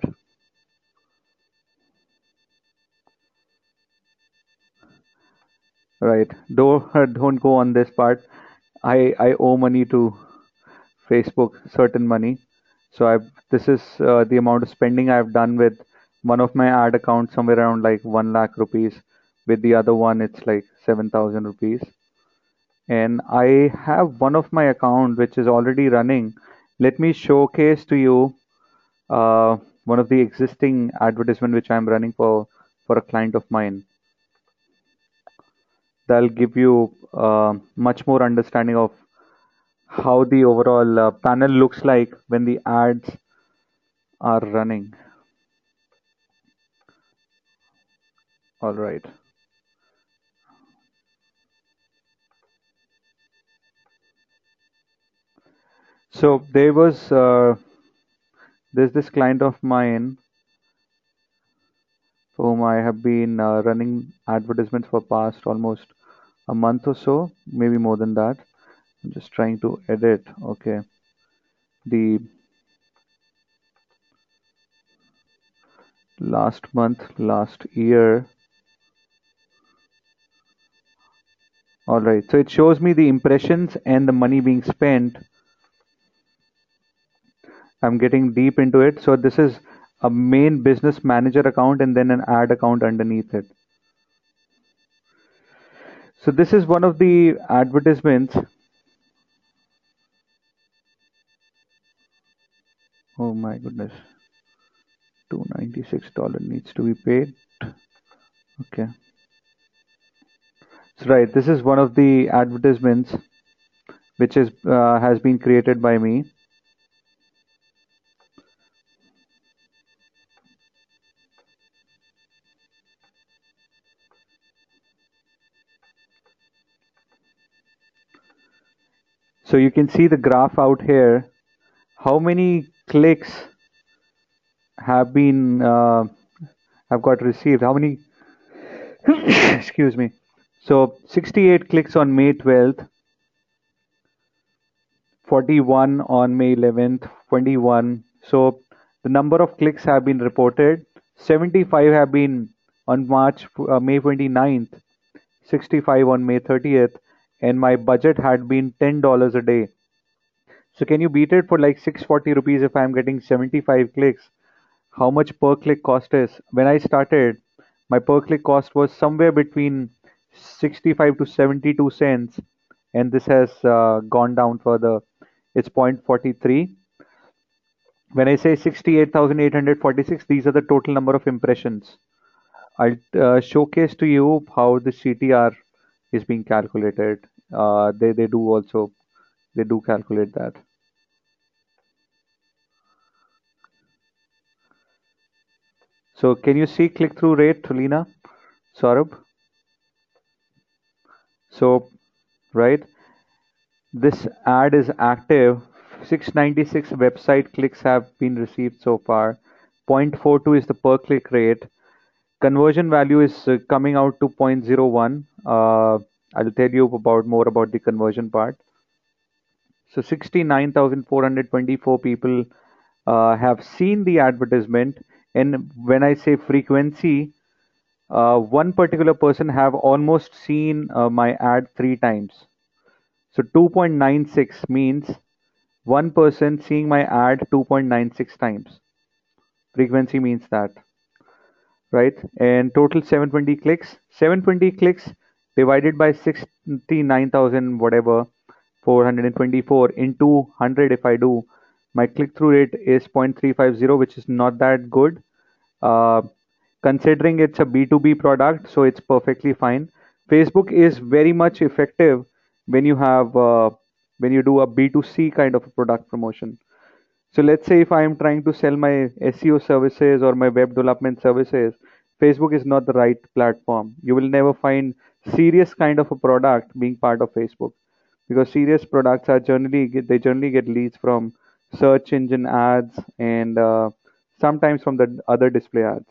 Right. Don't don't go on this part. I I owe money to Facebook, certain money. So I this is uh, the amount of spending I've done with one of my ad accounts somewhere around like one lakh rupees. With the other one, it's like seven thousand rupees and I have one of my account which is already running. Let me showcase to you uh, one of the existing advertisement which I'm running for for a client of mine. That'll give you uh, much more understanding of how the overall uh, panel looks like when the ads are running. All right. So there was uh, there's this client of mine for whom I have been uh, running advertisements for past almost a month or so, maybe more than that. I'm just trying to edit. Okay, the last month, last year. All right, so it shows me the impressions and the money being spent I'm getting deep into it. So this is a main business manager account and then an ad account underneath it. So this is one of the advertisements. Oh my goodness. $296 needs to be paid. Okay. So right, this is one of the advertisements which is uh, has been created by me. So you can see the graph out here. How many clicks have been uh, have got received? How many? excuse me. So 68 clicks on May 12th, 41 on May 11th, 21. So the number of clicks have been reported. 75 have been on March uh, May 29th, 65 on May 30th, and my budget had been $10 a day. So can you beat it for like 640 rupees if I'm getting 75 clicks? How much per click cost is? When I started, my per click cost was somewhere between 65 to 72 cents, and this has uh, gone down further. It's 0.43. When I say 68,846, these are the total number of impressions. I'll uh, showcase to you how the CTR is being calculated. Uh, they they do also they do calculate that. So can you see click-through rate, Tulina, Saurabh? So, right, this ad is active. 696 website clicks have been received so far. 0.42 is the per click rate. Conversion value is uh, coming out to 0.01. Uh, I'll tell you about more about the conversion part. So 69,424 people uh, have seen the advertisement and when I say frequency, uh, one particular person have almost seen uh, my ad three times. So 2.96 means one person seeing my ad 2.96 times. Frequency means that, right? And total 720 clicks. 720 clicks divided by 69,000 whatever 424 into 100 if I do my click-through rate is 0.350 which is not that good uh, considering it's a b2b product so it's perfectly fine facebook is very much effective when you have uh, when you do a b2c kind of a product promotion so let's say if i am trying to sell my seo services or my web development services facebook is not the right platform you will never find serious kind of a product being part of facebook because serious products are generally they generally get leads from search engine ads and uh, sometimes from the other display ads.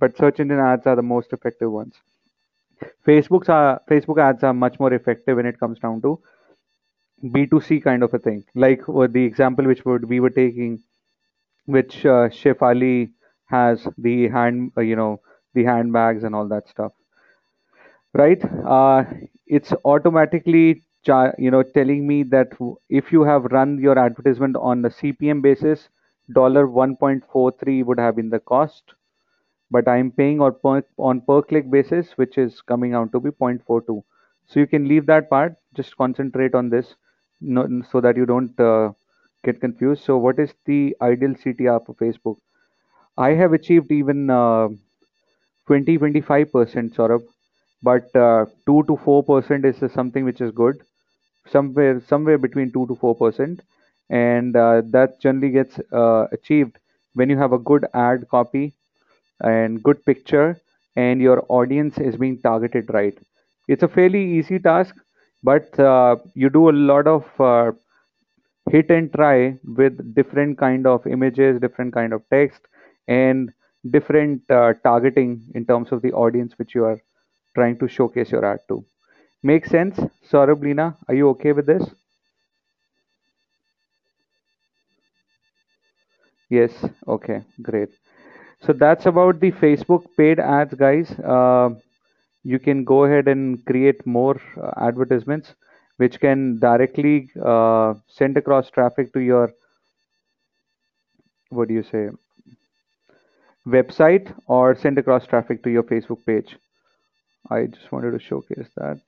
But search engine ads are the most effective ones. Facebook's are Facebook ads are much more effective when it comes down to B2C kind of a thing. Like the example which we were taking, which uh, Shefali has the hand, uh, you know, the handbags and all that stuff, right? Uh, it's automatically you know telling me that if you have run your advertisement on the CPM basis, dollar 1.43 would have been the cost, but I'm paying on per, on per click basis, which is coming out to be 0.42. So you can leave that part. Just concentrate on this, no, so that you don't uh, get confused. So what is the ideal CTR for Facebook? I have achieved even uh, 20 25 percent sort of but uh, 2 to 4 percent is something which is good somewhere somewhere between 2 to 4 percent and uh, that generally gets uh, achieved when you have a good ad copy and good picture and your audience is being targeted right it's a fairly easy task but uh, you do a lot of uh, hit and try with different kind of images different kind of text and different uh, targeting in terms of the audience which you are trying to showcase your ad to Make sense? Saurabh, Lena, are you okay with this? Yes, okay, great. So that's about the Facebook paid ads, guys. Uh, you can go ahead and create more uh, advertisements which can directly uh, send across traffic to your what do you say website or send across traffic to your Facebook page. I just wanted to showcase that.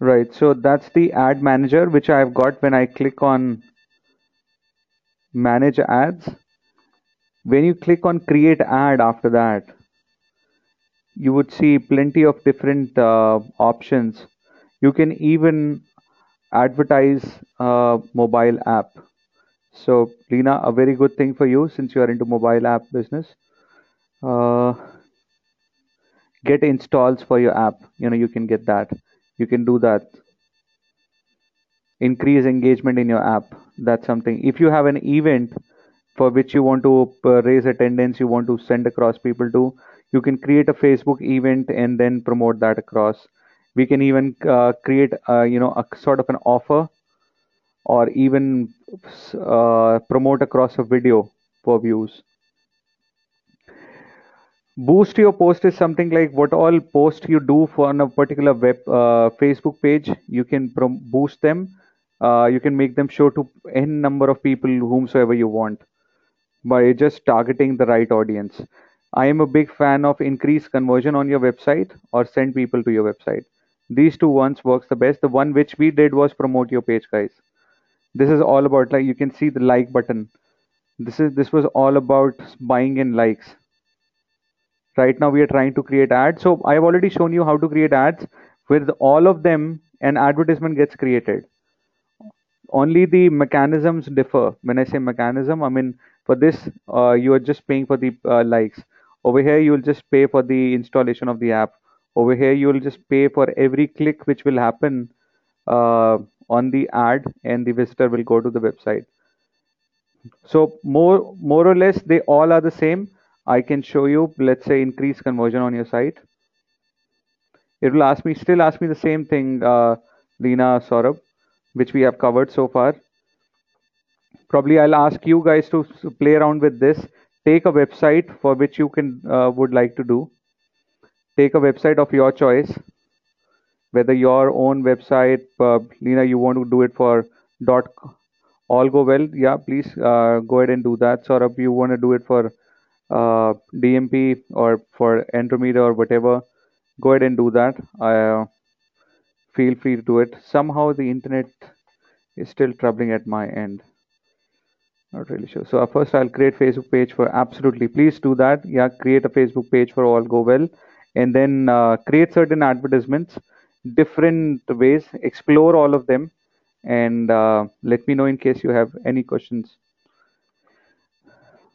Right, so that's the ad manager which I've got when I click on manage ads. When you click on create ad after that you would see plenty of different uh, options. You can even advertise a mobile app. So lena a very good thing for you since you are into mobile app business. Uh, get installs for your app. You know you can get that you can do that. Increase engagement in your app. That's something. If you have an event for which you want to uh, raise attendance you want to send across people to you can create a facebook event and then promote that across. We can even uh, create uh, you know a sort of an offer or even uh, promote across a video for views boost your post is something like what all post you do for on a particular web uh, facebook page you can boost them. Uh, you can make them show to n number of people whomsoever you want by just targeting the right audience. I am a big fan of increase conversion on your website or send people to your website. These two ones works the best. The one which we did was promote your page guys. This is all about like you can see the like button. This is this was all about buying in likes right now we are trying to create ads. So i've already shown you how to create ads. With all of them an advertisement gets created. Only the mechanisms differ. When i say mechanism i mean for this uh, you are just paying for the uh, likes. Over here you will just pay for the installation of the app. Over here you will just pay for every click which will happen uh, on the ad and the visitor will go to the website. So more more or less they all are the same i can show you let's say increase conversion on your site it will ask me still ask me the same thing uh, lena saurabh which we have covered so far. Probably I'll ask you guys to play around with this. Take a website for which you can uh, would like to do. Take a website of your choice, whether your own website, uh, Lena, you want to do it for dot all go well. Yeah, please uh, go ahead and do that. If you want to do it for uh, DMP or for Andromeda or whatever, go ahead and do that. Uh, feel free to do it. Somehow the internet is still troubling at my end. Not really sure. So uh, first I'll create Facebook page for absolutely. Please do that. Yeah, create a Facebook page for all go well. And then uh, create certain advertisements, different ways, explore all of them. And uh, let me know in case you have any questions.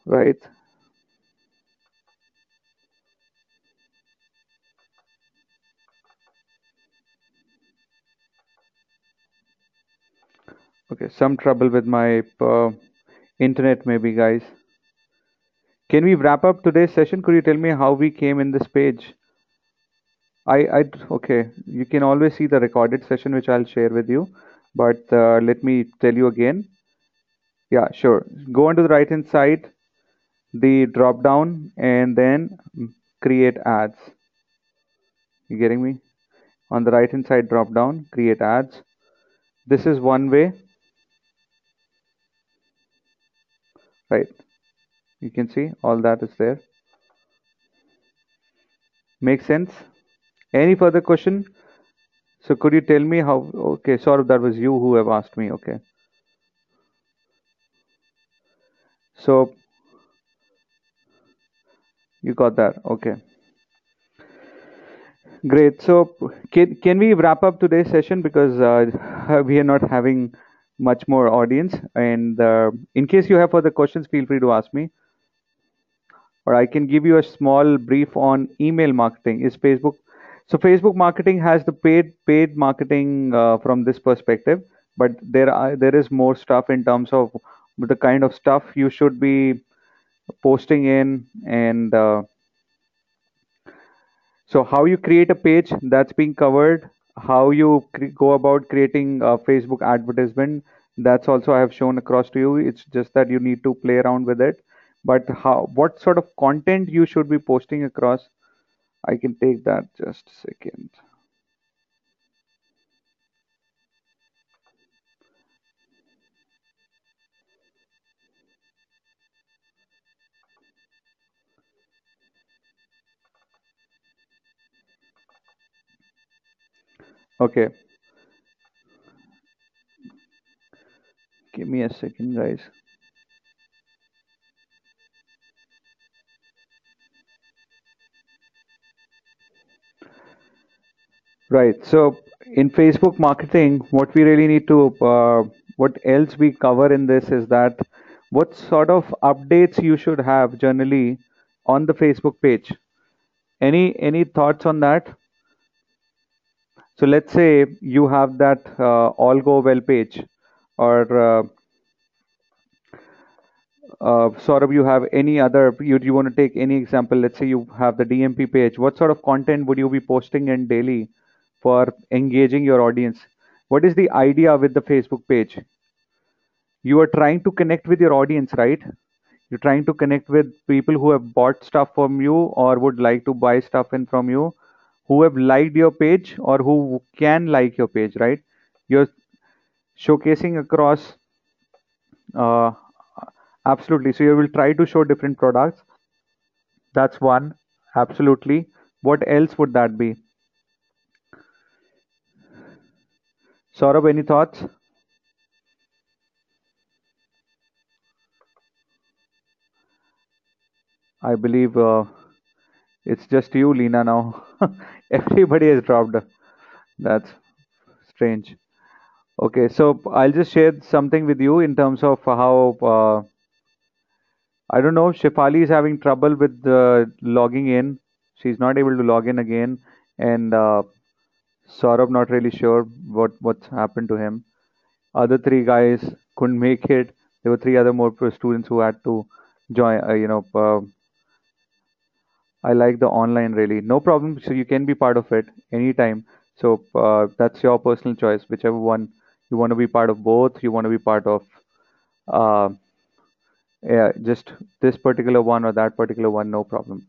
Right. Okay, some trouble with my uh, internet maybe guys. Can we wrap up today's session? Could you tell me how we came in this page? I, I okay, you can always see the recorded session which I'll share with you. But uh, let me tell you again. Yeah, sure. Go on to the right hand side, the drop down and then create ads. You getting me? On the right hand side drop down, create ads. This is one way right? You can see all that is there. Makes sense? Any further question? So could you tell me how okay sorry that was you who have asked me okay. So you got that okay. Great. So can, can we wrap up today's session? Because uh, we are not having much more audience. And uh, in case you have further questions, feel free to ask me. Or I can give you a small brief on email marketing. Is Facebook so Facebook marketing has the paid paid marketing uh, from this perspective, but there are there is more stuff in terms of the kind of stuff you should be posting in and uh, so how you create a page that's being covered how you go about creating a Facebook advertisement. That's also I have shown across to you. It's just that you need to play around with it. But how what sort of content you should be posting across? I can take that just a second. okay. Give me a second guys. Right so in facebook marketing what we really need to uh, what else we cover in this is that what sort of updates you should have generally on the facebook page. Any any thoughts on that? So let's say you have that uh, all go well page, or uh, uh, you have any other, you, you want to take any example, let's say you have the DMP page, what sort of content would you be posting in daily for engaging your audience? What is the idea with the Facebook page? You are trying to connect with your audience, right? You're trying to connect with people who have bought stuff from you or would like to buy stuff in from you, who have liked your page or who can like your page, right? You're showcasing across uh, Absolutely. So you will try to show different products. That's one. Absolutely. What else would that be? Saurabh, any thoughts? I believe uh, it's just you, Lena, now. Everybody has dropped. That's strange. Okay, so I'll just share something with you in terms of how uh, I don't know. Shefali is having trouble with uh, logging in. She's not able to log in again, and uh, Saurabh not really sure what what's happened to him. Other three guys couldn't make it. There were three other more students who had to join. Uh, you know, uh, I like the online really. No problem. So you can be part of it anytime. So uh, that's your personal choice. Whichever one you want to be part of both. You want to be part of. Uh, yeah just this particular one or that particular one no problem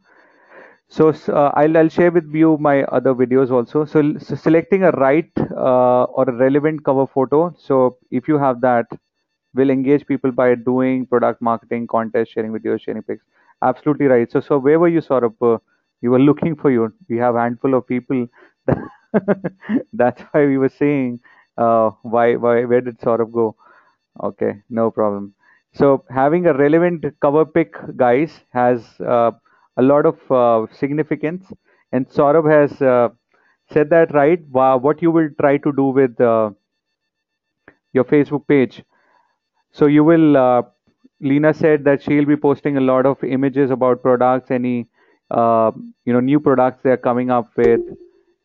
so uh, I'll, I'll share with you my other videos also so, so selecting a right uh, or a relevant cover photo so if you have that will engage people by doing product marketing contest sharing videos sharing pics absolutely right so so where were you of uh, you were looking for you we have handful of people that's why we were saying uh, why why where did of go okay no problem so having a relevant cover pic, guys, has uh, a lot of uh, significance. And Saurabh has uh, said that right. What you will try to do with uh, your Facebook page. So you will. Lena said that she'll be posting a lot of images about products, any uh, you know new products they're coming up with,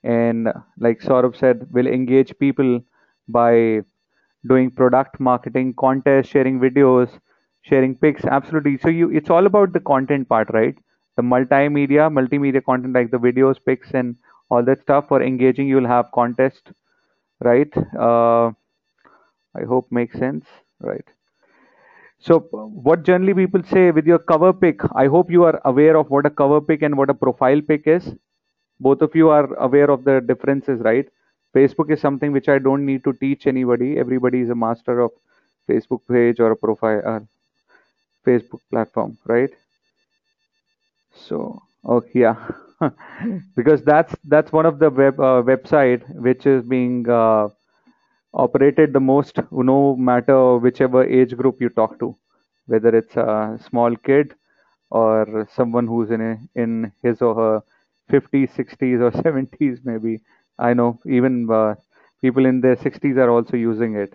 and like Saurabh said, will engage people by doing product marketing, contests, sharing videos, sharing pics. Absolutely. So you, it's all about the content part, right? The multimedia, multimedia content like the videos, pics, and all that stuff. For engaging, you'll have contest, right? Uh, I hope makes sense, right? So what generally people say with your cover pic, I hope you are aware of what a cover pic and what a profile pic is. Both of you are aware of the differences, right? Facebook is something which I don't need to teach anybody. Everybody is a master of Facebook page or a profile, or Facebook platform, right? So, oh yeah, because that's that's one of the web uh, website which is being uh, operated the most, no matter whichever age group you talk to, whether it's a small kid or someone who's in a, in his or her 50s, 60s, or 70s, maybe. I know even uh, people in their 60s are also using it.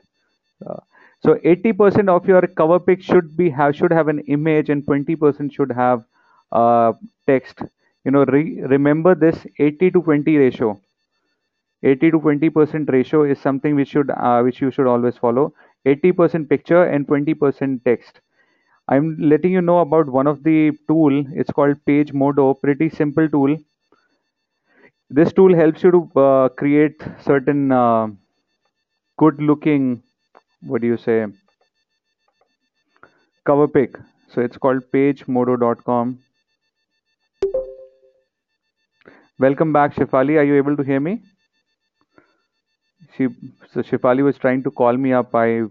Uh, so 80% of your cover pic should be have should have an image and 20% should have uh, text. You know, re remember this 80 to 20 ratio. 80 to 20% ratio is something which should uh, which you should always follow. 80% picture and 20% text. I'm letting you know about one of the tool. It's called Pagemodo. Pretty simple tool. This tool helps you to uh, create certain uh, good looking what do you say cover pic so it's called pagemodo.com welcome back Shefali are you able to hear me she so Shefali was trying to call me up. I uh,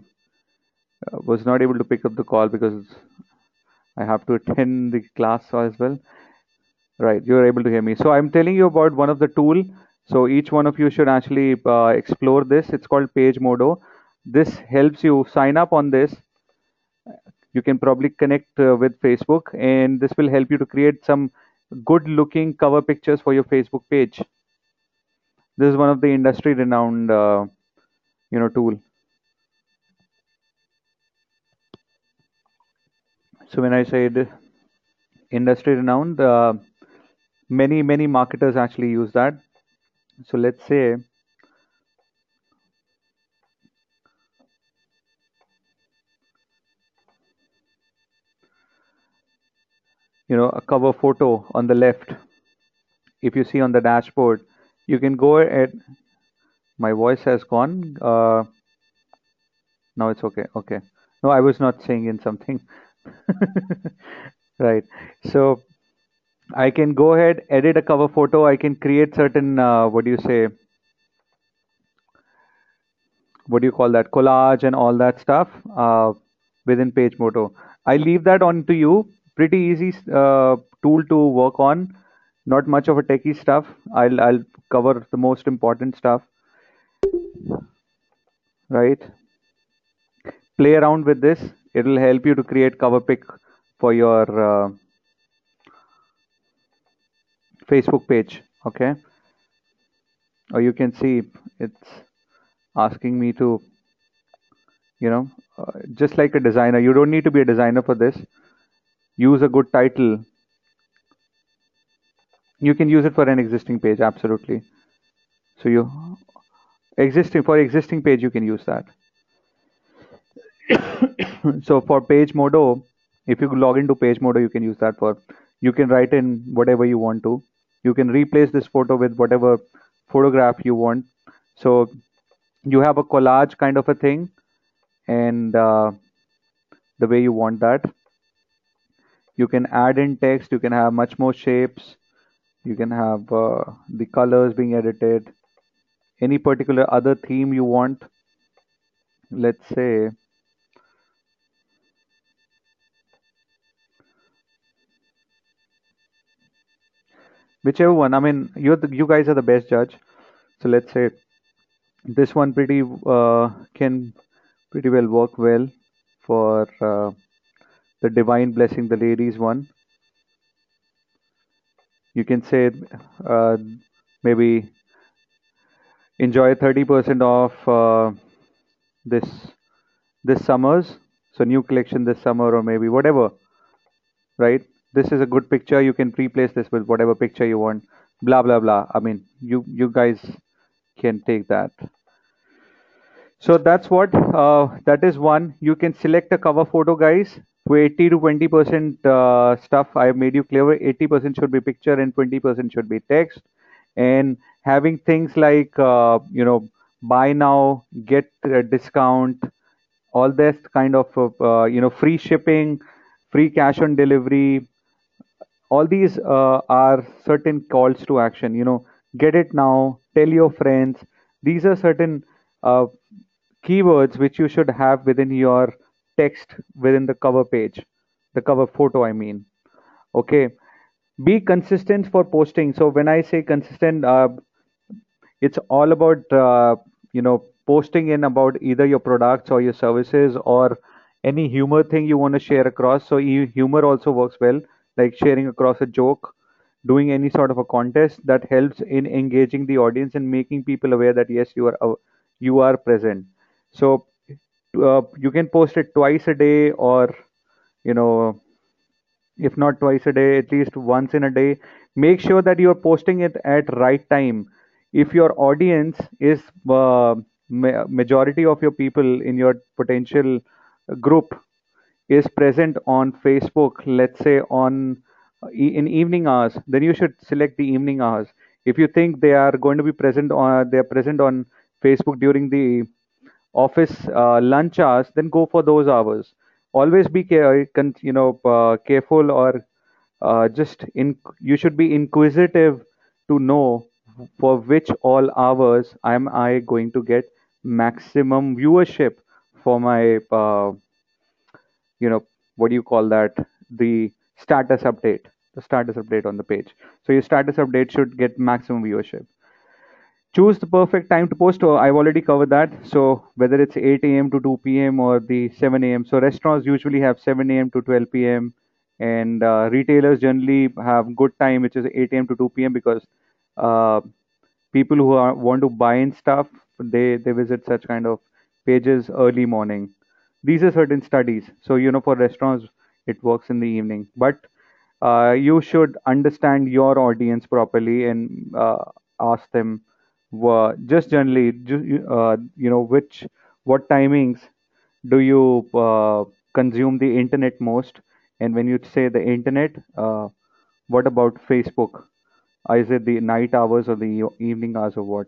was not able to pick up the call because i have to attend the class as well. Right you're able to hear me. So i'm telling you about one of the tool. So each one of you should actually uh, explore this. It's called Pagemodo. This helps you sign up on this. You can probably connect uh, with facebook and this will help you to create some good looking cover pictures for your facebook page this is one of the industry renowned uh, you know tool. So when i said industry renowned uh, many many marketers actually use that. So let's say you know a cover photo on the left. If you see on the dashboard you can go ahead. My voice has gone. Uh, now it's okay. Okay. No i was not saying in something. Right. So i can go ahead edit a cover photo. I can create certain uh, what do you say what do you call that collage and all that stuff uh, within Pagemodo i leave that on to you. Pretty easy uh, tool to work on not much of a techie stuff. I'll i'll cover the most important stuff. Right? Play around with this. It'll help you to create cover pic for your uh, facebook page okay? Or you can see it's asking me to you know uh, just like a designer. You don't need to be a designer for this. Use a good title you can use it for an existing page absolutely. So you existing for existing page you can use that. So for Pagemodo if you log into Pagemodo you can use that for you can write in whatever you want to. You can replace this photo with whatever photograph you want. So you have a collage kind of a thing and uh, the way you want that. You can add in text you can have much more shapes you can have uh, the colors being edited. Any particular other theme you want? Let's say whichever one. I mean you you guys are the best judge. So let's say this one pretty uh, can pretty well work well for uh, the divine blessing the ladies one you can say uh, maybe enjoy 30% off uh, this this summers. So new collection this summer or maybe whatever right? This is a good picture. You can replace this with whatever picture you want. Blah blah blah. I mean you you guys can take that. So that's what uh, that is one. You can select a cover photo guys 80 to 20 percent uh, stuff i have made you clear 80 percent should be picture and 20 percent should be text. And having things like uh, you know buy now get a discount all this kind of uh, you know free shipping free cash on delivery all these uh, are certain calls to action. You know get it now tell your friends. These are certain uh, keywords which you should have within your text within the cover page the cover photo i mean. Okay? Be consistent for posting. So when i say consistent uh, it's all about uh, you know posting in about either your products or your services or any humor thing you want to share across. So humor also works well like sharing across a joke doing any sort of a contest that helps in engaging the audience and making people aware that yes you are uh, you are present. So uh, you can post it twice a day or you know if not twice a day at least once in a day. Make sure that you're posting it at right time. If your audience is uh, ma- majority of your people in your potential group is present on facebook let's say on in evening hours then you should select the evening hours. If you think they are going to be present on they are present on facebook during the office uh, lunch hours, then go for those hours. Always be care, you know, uh, careful or uh, just in. You should be inquisitive to know for which all hours am I going to get maximum viewership for my, uh, you know, what do you call that? The status update, the status update on the page. So your status update should get maximum viewership choose the perfect time to post. Oh, i've already covered that. So whether it's 8 a.m to 2 p.m or the 7 a.m so restaurants usually have 7 a.m to 12 p.m and uh, retailers generally have good time which is 8 a.m to 2 p.m because uh, people who are, want to buy in stuff they they visit such kind of pages early morning. These are certain studies. So you know for restaurants it works in the evening. But uh, you should understand your audience properly and uh, ask them uh, just generally uh, you know which what timings do you uh, consume the internet most and when you say the internet uh, what about facebook is it the night hours or the evening hours or what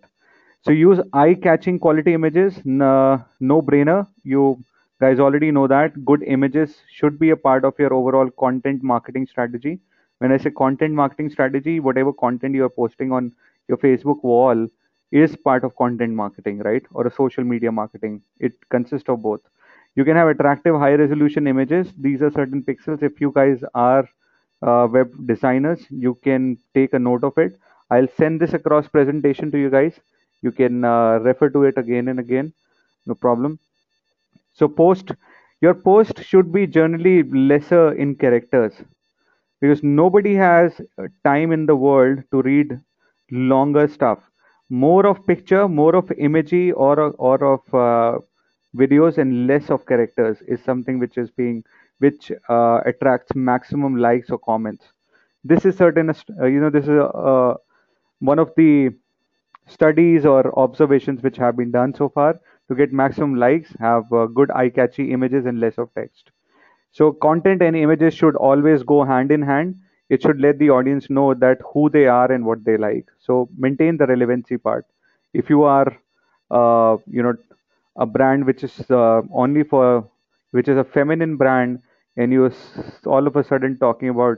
so use eye-catching quality images. No, no brainer. You guys already know that. Good images should be a part of your overall content marketing strategy. When I say content marketing strategy, whatever content you are posting on your Facebook wall is part of content marketing, right? Or a social media marketing. It consists of both. You can have attractive high resolution images. These are certain pixels. If you guys are uh, web designers, you can take a note of it. I'll send this across presentation to you guys you can uh, refer to it again and again no problem so post your post should be generally lesser in characters because nobody has uh, time in the world to read longer stuff more of picture more of imagery or or of uh, videos and less of characters is something which is being which uh, attracts maximum likes or comments. This is certain uh, you know this is uh, one of the studies or observations which have been done so far to get maximum likes have uh, good eye-catchy images and less of text. So content and images should always go hand in hand it should let the audience know that who they are and what they like so maintain the relevancy part if you are uh, you know a brand which is uh, only for which is a feminine brand and you s- all of a sudden talking about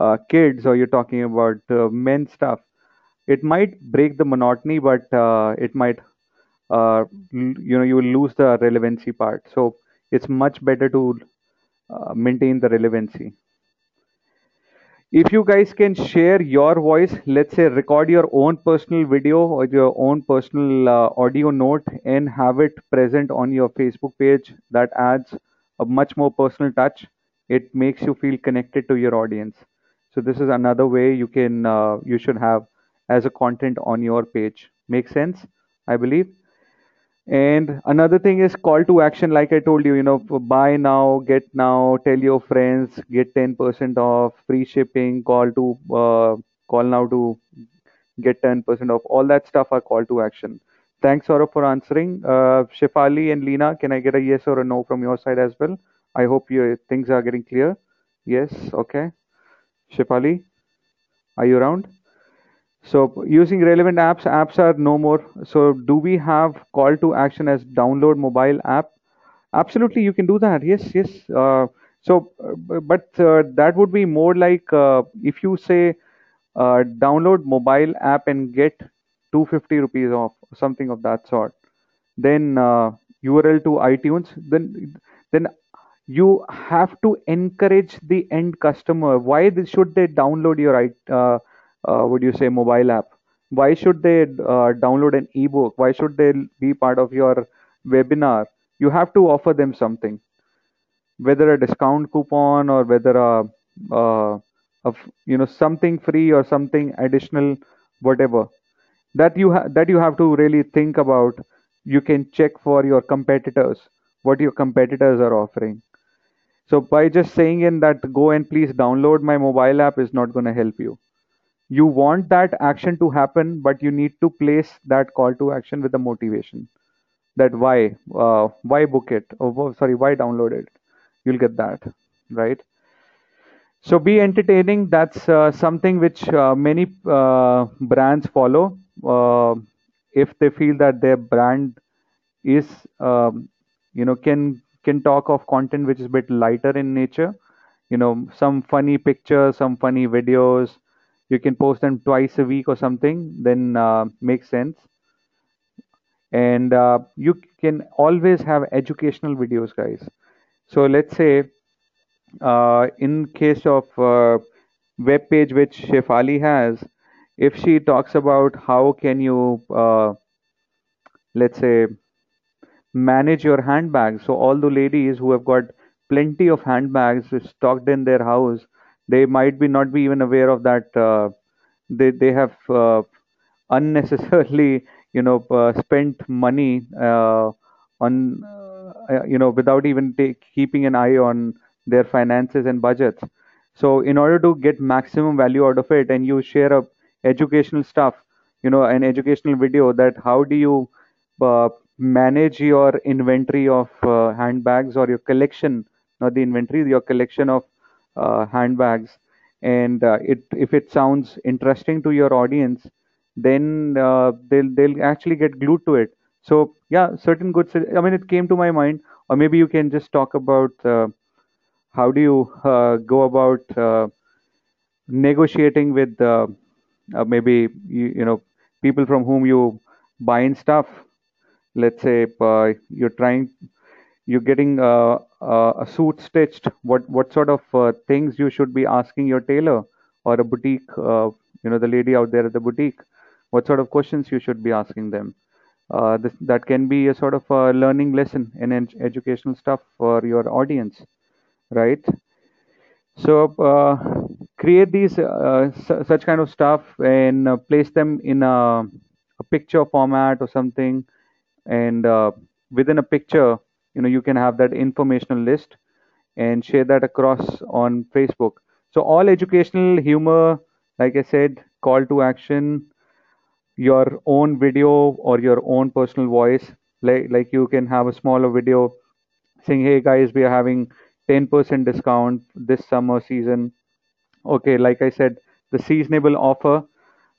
uh, kids or you're talking about uh, men stuff it might break the monotony, but uh, it might, uh, you know, you will lose the relevancy part. So it's much better to uh, maintain the relevancy. If you guys can share your voice, let's say record your own personal video or your own personal uh, audio note and have it present on your Facebook page, that adds a much more personal touch. It makes you feel connected to your audience. So this is another way you can uh, you should have as a content on your page. Make sense? I believe. And another thing is call to action, like I told you, you know, buy now, get now, tell your friends, get 10% off, free shipping, call to uh, call now to get 10% off. All that stuff are call to action. Thanks, Saurabh, for answering. Uh, Shefali and Lena, can I get a yes or a no from your side as well? I hope your things are getting clear. Yes, okay. Shefali, are you around? So using relevant apps, apps are no more. So do we have call to action as download mobile app? Absolutely, you can do that. Yes, yes. Uh, so, uh, but uh, that would be more like uh, if you say uh, download mobile app and get 250 rupees off, something of that sort. Then uh, URL to iTunes. Then then you have to encourage the end customer. Why should they download your uh, would you say mobile app? Why should they uh, download an ebook? Why should they be part of your webinar? You have to offer them something, whether a discount coupon or whether a, uh, a you know something free or something additional, whatever that you ha- that you have to really think about. You can check for your competitors, what your competitors are offering so by just saying in that go and please download my mobile app is not going to help you. You want that action to happen, but you need to place that call to action with the motivation. That why, uh, why book it? Oh, oh, sorry, why download it? You'll get that, right? So be entertaining. That's uh, something which uh, many uh, brands follow. Uh, if they feel that their brand is, um, you know, can can talk of content which is a bit lighter in nature. You know, some funny pictures, some funny videos. You can post them twice a week or something. Then uh, makes sense. And uh, you can always have educational videos, guys. So let's say uh, in case of uh, web page which Shefali has, if she talks about how can you, uh, let's say, manage your handbags. So all the ladies who have got plenty of handbags stocked in their house, they might be not be even aware of that. Uh, they they have uh, unnecessarily, you know, uh, spent money uh, on, uh, you know, without even take, keeping an eye on their finances and budgets. So in order to get maximum value out of it, and you share a educational stuff, you know, an educational video that how do you uh, manage your inventory of handbags or your collection, not the inventory, your collection of handbags, and uh, it if it sounds interesting to your audience, then uh, they'll they'll actually get glued to it. So yeah, certain good. I mean, it came to my mind, or maybe you can just talk about uh, how do you uh, go about uh, negotiating with uh, uh, maybe you, you know people from whom you buy in stuff let's say uh, you're trying you're getting uh, uh, a suit stitched. What what sort of uh, things you should be asking your tailor or a boutique uh, you know the lady out there at the boutique? What sort of questions you should be asking them? This, that can be a sort of a learning lesson and ed- educational stuff for your audience right? So create these su- such kind of stuff and place them in a, a picture format or something. And within a picture you know you can have that informational list and share that across on facebook so all educational humor like i said call to action your own video or your own personal voice like like you can have a smaller video saying hey guys we are having 10% discount this summer season okay like i said the seasonable offer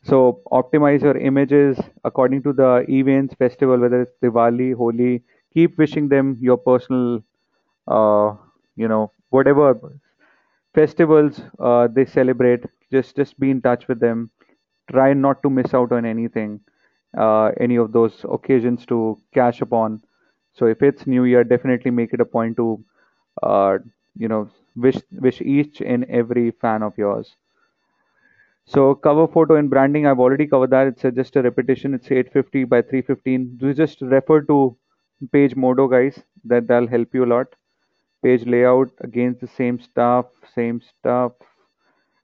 so optimize your images according to the events, festival, whether it's Diwali, Holi. Keep wishing them your personal, uh, you know, whatever festivals uh, they celebrate. Just just be in touch with them. Try not to miss out on anything, uh, any of those occasions to cash upon. So if it's New Year, definitely make it a point to, uh, you know, wish wish each and every fan of yours. So cover photo and branding, I've already covered that. It's a, just a repetition. It's 850 by 315. Do just refer to Pagemodo, guys. That that'll help you a lot. Page layout against the same stuff, same stuff.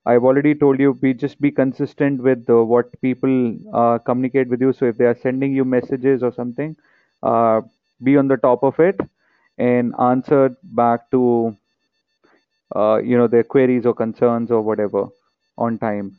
I've already told you, be just be consistent with uh, what people uh, communicate with you. So if they are sending you messages or something, uh, be on the top of it and answer back to uh, you know their queries or concerns or whatever on time.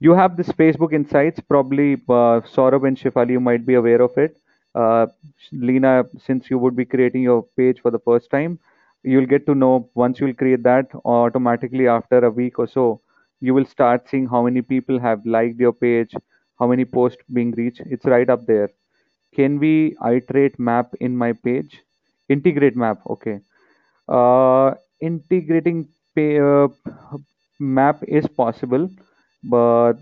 You have this Facebook Insights, probably uh, Saurabh and Shefali, you might be aware of it. Uh, Lena, since you would be creating your page for the first time, you'll get to know once you'll create that automatically after a week or so, you will start seeing how many people have liked your page, how many posts being reached. It's right up there. Can we iterate map in my page? Integrate map, okay. Uh, integrating pay, uh, map is possible, but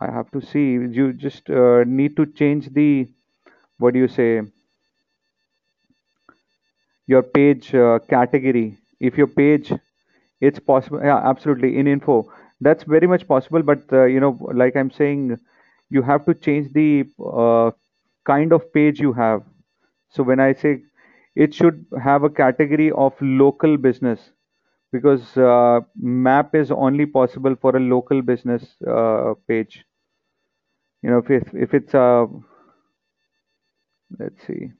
I have to see. You just uh, need to change the what do you say your page uh, category. If your page it's possible, yeah, absolutely in info. That's very much possible, but uh, you know, like I'm saying, you have to change the uh, kind of page you have. So when I say it should have a category of local business because uh, map is only possible for a local business uh, page. You know, if if, if it's a let's see,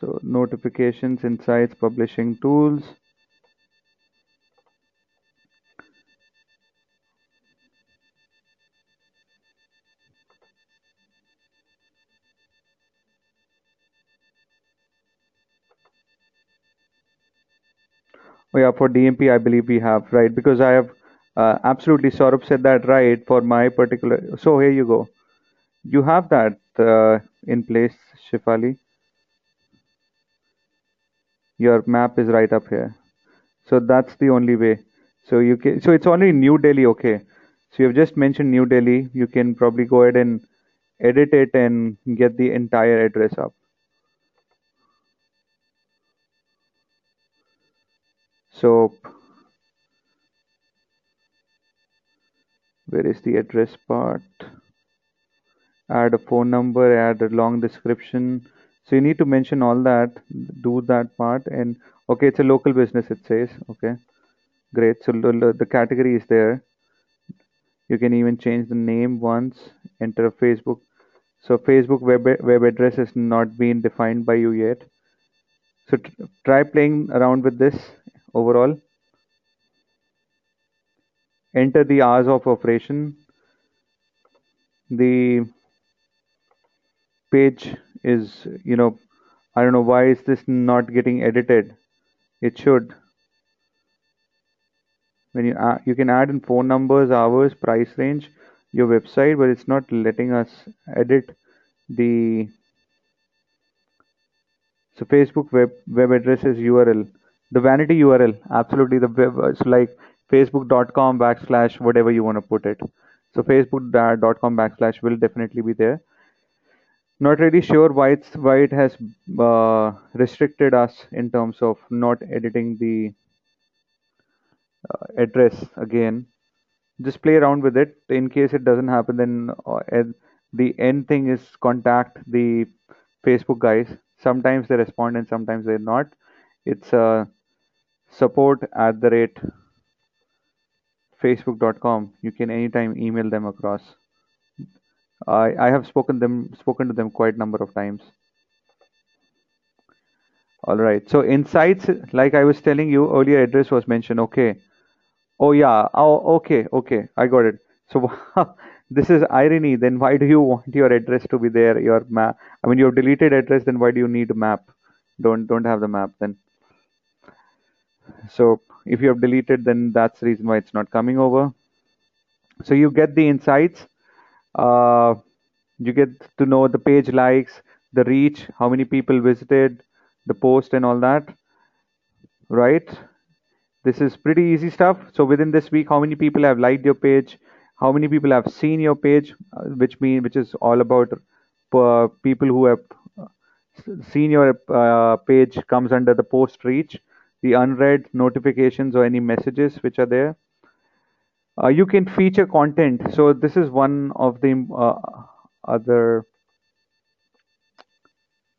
so notifications, insights, publishing tools. Oh yeah, for DMP, I believe we have right because I have uh, absolutely Saurabh said that right for my particular. So here you go. You have that uh, in place, Shefali. Your map is right up here. So that's the only way. So you can. So it's only New Delhi. Okay. So you've just mentioned New Delhi. You can probably go ahead and edit it and get the entire address up. So where is the address part? Add a phone number. Add a long description. So you need to mention all that, do that part, and okay, it's a local business. It says okay, great. So the category is there. You can even change the name once. Enter a Facebook. So Facebook web web address is not been defined by you yet. So try playing around with this overall. Enter the hours of operation. The page is you know I don't know why is this not getting edited it should when you add, you can add in phone numbers hours price range your website but it's not letting us edit the so Facebook web web address is URL the vanity URL absolutely the it's like facebook.com backslash whatever you want to put it. So facebook.com backslash will definitely be there. Not really sure why it's why it has uh, restricted us in terms of not editing the uh, address again. Just play around with it. In case it doesn't happen then uh, the end thing is contact the facebook guys. Sometimes they respond and sometimes they're not. It's uh, support at the rate facebook.com you can anytime email them across I, I have spoken them spoken to them quite a number of times. All right. So insights, like I was telling you earlier, address was mentioned. Okay. Oh yeah. Oh okay. Okay. I got it. So this is irony. Then why do you want your address to be there? Your map. I mean, you've deleted address. Then why do you need a map? Don't don't have the map then. So if you have deleted, then that's the reason why it's not coming over. So you get the insights uh, you get to know the page likes, the reach, how many people visited the post and all that, right? This is pretty easy stuff. So within this week, how many people have liked your page? How many people have seen your page? Uh, which mean which is all about uh, people who have uh, seen your uh, page comes under the post reach, the unread notifications or any messages which are there uh, you can feature content. So this is one of the uh, other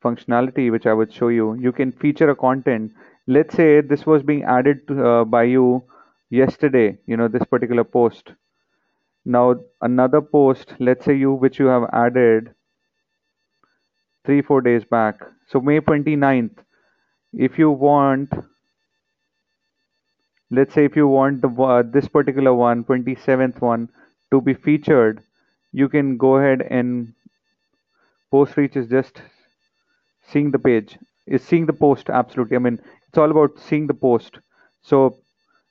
functionality which I would show you. You can feature a content. Let's say this was being added to, uh, by you yesterday, you know, this particular post. Now another post, let's say you which you have added three, four days back. So May 29th, if you want let's say if you want the uh, this particular one 27th one to be featured you can go ahead and post reach is just seeing the page. Is seeing the post absolutely. I mean it's all about seeing the post. So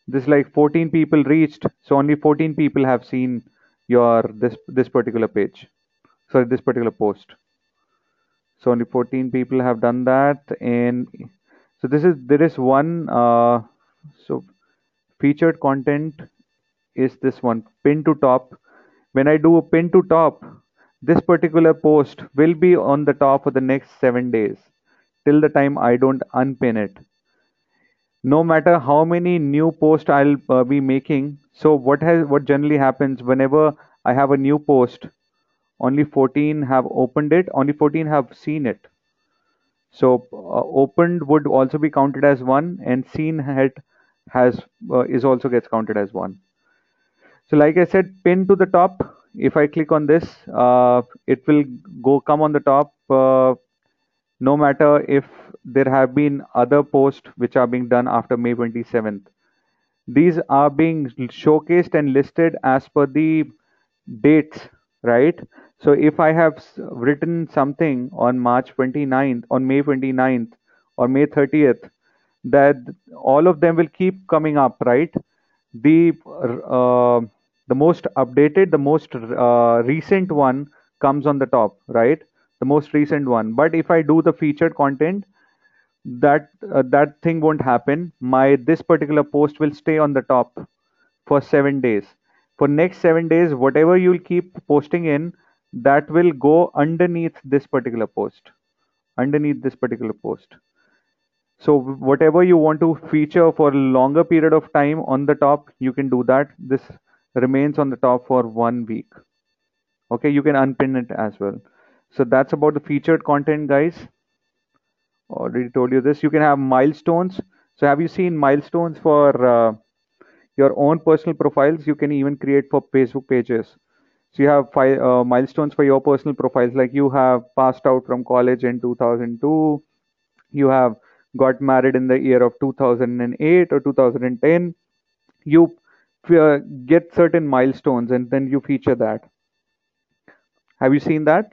this like 14 people reached so only 14 people have seen your this this particular page. Sorry this particular post. So only 14 people have done that and so this is there is one uh, so featured content is this one pin to top. When I do a pin to top this particular post will be on the top for the next seven days. Till the time I don't unpin it. No matter how many new posts I'll uh, be making so what has what generally happens whenever I have a new post only 14 have opened it only 14 have seen it. So uh, opened would also be counted as one and seen had has uh, is also gets counted as one. So like I said, pin to the top. If I click on this, uh, it will go come on the top. Uh, no matter if there have been other posts which are being done after May 27th. These are being showcased and listed as per the dates, right? So if I have written something on March 29th, on May 29th, or May 30th, that all of them will keep coming up, right? The uh, the most updated, the most uh, recent one comes on the top, right? The most recent one. But if I do the featured content, that uh, that thing won't happen. My this particular post will stay on the top for seven days. For next seven days, whatever you'll keep posting in, that will go underneath this particular post, underneath this particular post. So whatever you want to feature for a longer period of time on the top, you can do that. This remains on the top for one week. Okay, you can unpin it as well. So that's about the featured content, guys. already told you this. You can have milestones. So have you seen milestones for uh, your own personal profiles? You can even create for Facebook pages. So you have uh, milestones for your personal profiles, like you have passed out from college in 2002, you have got married in the year of 2008 or 2010. You uh, get certain milestones and then you feature that. Have you seen that?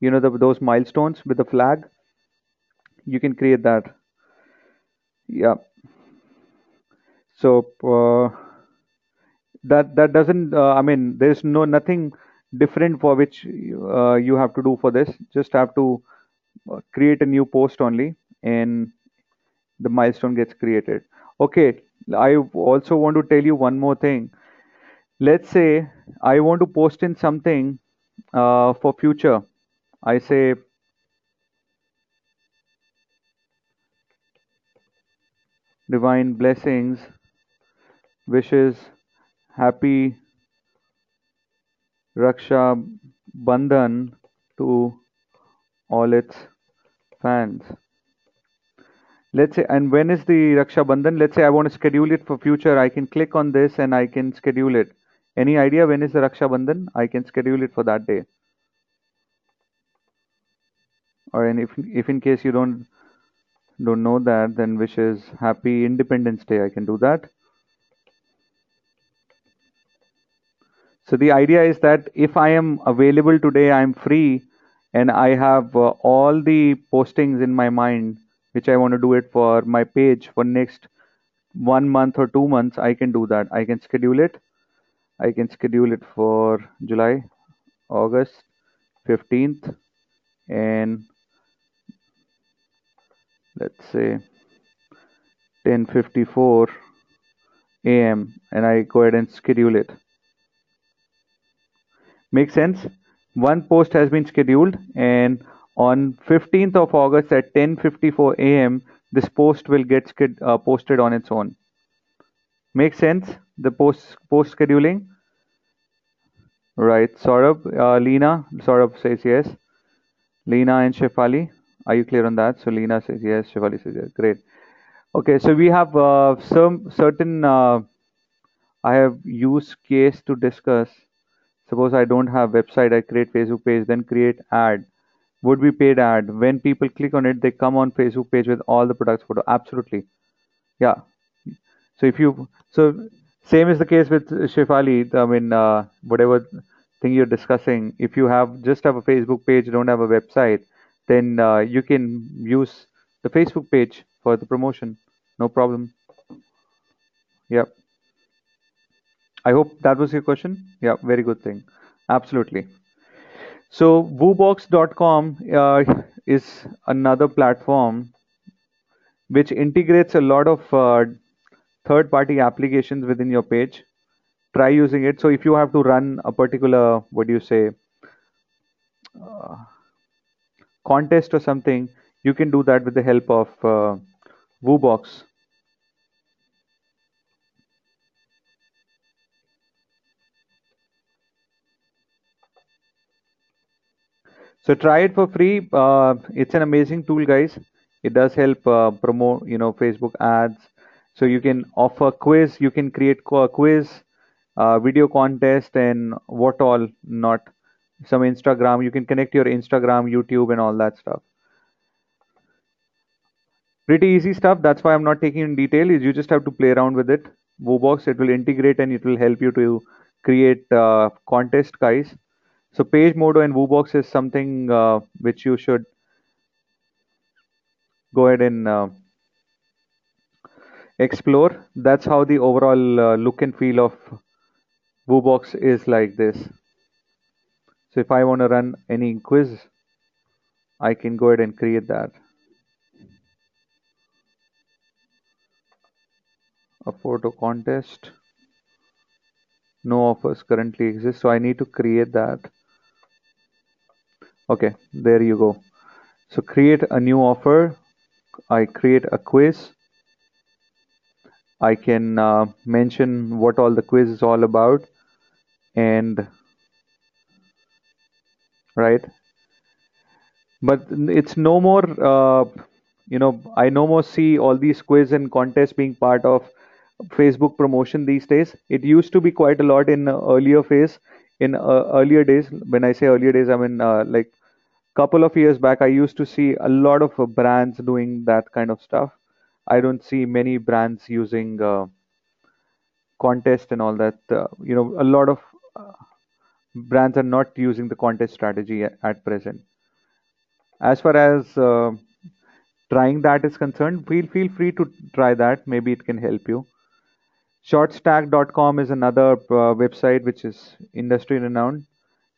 You know the, those milestones with the flag. You can create that. Yeah. So. Uh, that that doesn't uh, i mean there's no nothing different for which uh, you have to do for this just have to uh, create a new post only and the milestone gets created. Okay i also want to tell you one more thing. Let's say i want to post in something uh, for future. I say divine blessings wishes happy Raksha Bandhan to all its fans. Let's say, and when is the Raksha Bandhan? Let's say I want to schedule it for future. I can click on this and I can schedule it. Any idea when is the Raksha Bandhan? I can schedule it for that day. Or and if if in case you don't don't know that, then wishes happy Independence Day. I can do that. So the idea is that if I am available today, I'm free and I have uh, all the postings in my mind, which I want to do it for my page for next one month or two months, I can do that. I can schedule it. I can schedule it for July, August 15th and let's say 10:54 a.m. and I go ahead and schedule it. Makes sense? One post has been scheduled and on 15th of August at 10:54 a.m. this post will get uh, posted on its own. Makes sense? The post post scheduling. Right, Saurabh, uh, Lena, Saurabh says yes. Lena and Shefali, are you clear on that? So Lena says yes, Shefali says yes. Great. Okay, so we have uh, some certain uh, I have use case to discuss Suppose I don't have website, I create Facebook page, then create ad. Would be paid ad. When people click on it, they come on Facebook page with all the products photo. Absolutely. Yeah. So if you so same is the case with Shefali. I mean, uh, whatever thing you're discussing, if you have just have a Facebook page, don't have a website, then uh, you can use the Facebook page for the promotion. No problem. Yep. I hope that was your question. Yeah, very good thing. Absolutely. So woobox.com uh, is another platform which integrates a lot of uh, third-party applications within your page. Try using it. So if you have to run a particular, what do you say, uh, contest or something, you can do that with the help of uh, Woobox. So try it for free. Uh, it's an amazing tool, guys. It does help uh, promote, you know, Facebook ads. So you can offer quiz. You can create a quiz, uh, video contest, and what all not. Some Instagram. You can connect your Instagram, YouTube, and all that stuff. Pretty easy stuff. That's why I'm not taking in detail. Is you just have to play around with it. Woobox. It will integrate and it will help you to create uh, contest, guys. So Pagemodo and Woobox is something uh, which you should go ahead and uh, explore. That's how the overall uh, look and feel of Woobox is like this. So if I want to run any quiz, I can go ahead and create that. A photo contest. No offers currently exist, so I need to create that okay there you go. So create a new offer. I create a quiz. I can uh, mention what all the quiz is all about and right? But it's no more uh, you know i no more see all these quiz and contests being part of facebook promotion these days. It used to be quite a lot in earlier phase in uh, earlier days. When i say earlier days i mean uh, like couple of years back i used to see a lot of uh, brands doing that kind of stuff. I don't see many brands using uh, contest and all that uh, you know a lot of uh, brands are not using the contest strategy at, at present. As far as uh, trying that is concerned feel feel free to try that. Maybe it can help you. Shortstack.com is another website which is industry renowned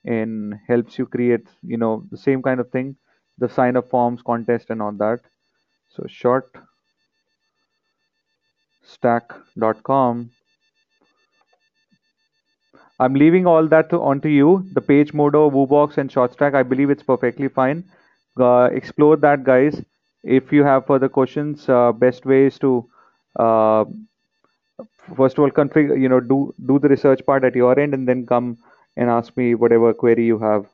and helps you create you know the same kind of thing the sign up forms contest and all that. So shortstack.com i'm leaving all that to, onto you. The Pagemodo woobox and shortstack i believe it's perfectly fine. Uh, explore that guys. If you have further questions uh, best way is to uh, first of all configure you know do do the research part at your end and then come and ask me whatever query you have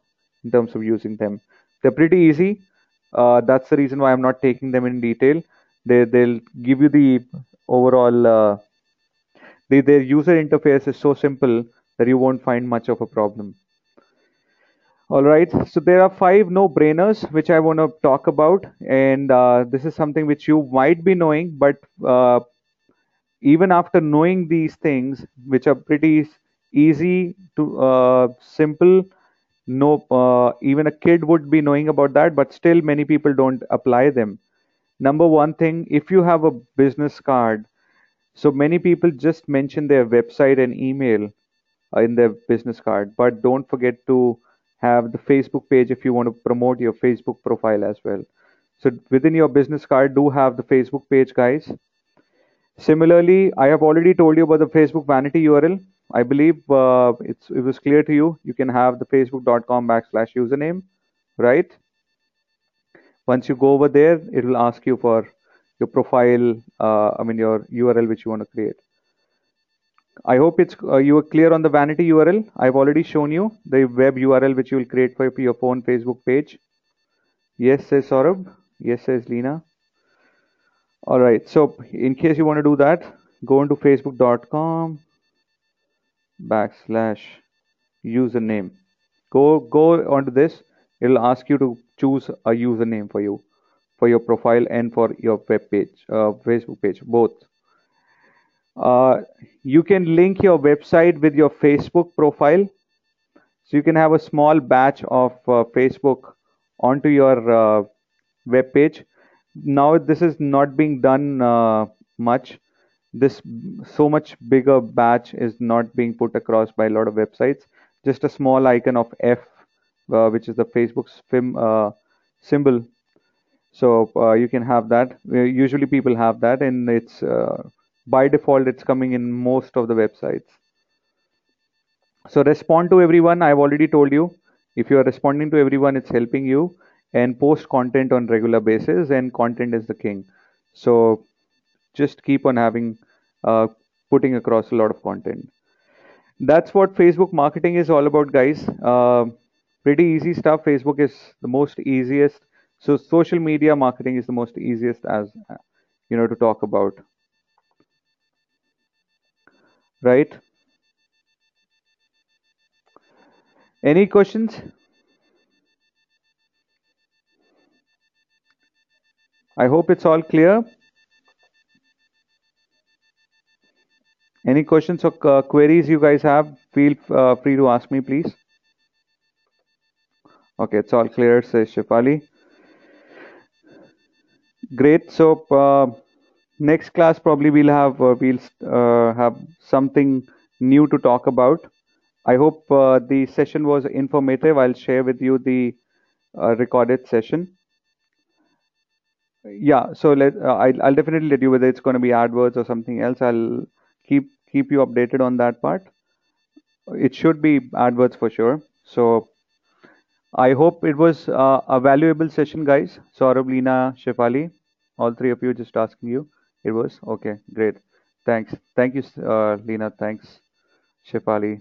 in terms of using them. They're pretty easy. Uh, that's the reason why i'm not taking them in detail. They they'll give you the overall uh, they, their user interface is so simple that you won't find much of a problem. All right, so there are five no-brainers which I want to talk about, and uh, this is something which you might be knowing, but uh, even after knowing these things, which are pretty easy to uh, simple, no, uh, even a kid would be knowing about that, but still many people don't apply them. Number one thing, if you have a business card, so many people just mention their website and email uh, in their business card, but don't forget to have the Facebook page if you want to promote your Facebook profile as well. So within your business card, do have the Facebook page, guys. Similarly, I have already told you about the Facebook vanity URL. I believe uh, it's it was clear to you. You can have the facebook.com backslash username, right? Once you go over there, it will ask you for your profile. Uh, I mean your URL which you want to create. I hope it's uh, you are clear on the vanity URL. I've already shown you the web URL which you will create for your phone Facebook page. Yes, says Saurabh. Yes, says Lena. All right. So in case you want to do that, go into facebook.com backslash username. Go go onto this. It'll ask you to choose a username for you, for your profile and for your web page, uh, Facebook page, both. Uh, you can link your website with your Facebook profile. So you can have a small batch of uh, Facebook onto your uh, web page. Now this is not being done uh, much. This so much bigger batch is not being put across by a lot of websites. Just a small icon of F, uh, which is the Facebook's film uh, symbol. So uh, you can have that. Usually people have that, and it's by default it's coming in most of the websites so respond to everyone i've already told you if you are responding to everyone it's helping you and post content on regular basis and content is the king so just keep on having uh, putting across a lot of content that's what facebook marketing is all about guys uh, pretty easy stuff facebook is the most easiest so social media marketing is the most easiest as you know to talk about right? Any questions? I hope it's all clear. Any questions or uh, queries you guys have, feel uh, free to ask me, please. Okay, it's all clear, says Shefali. Great. So, uh, next class probably we'll have uh, we'll uh, have something new to talk about i hope the session was informative i'll share with you the recorded session yeah so let uh, I'll, I'll definitely let you whether it's going to be adwords or something else i'll keep keep you updated on that part it should be adwords for sure so i hope it was uh, a valuable session guys saurabh Lena, shefali all three of you just asking you it was okay. Great. Thanks. Thank you, uh, Lena. Thanks, Shefali.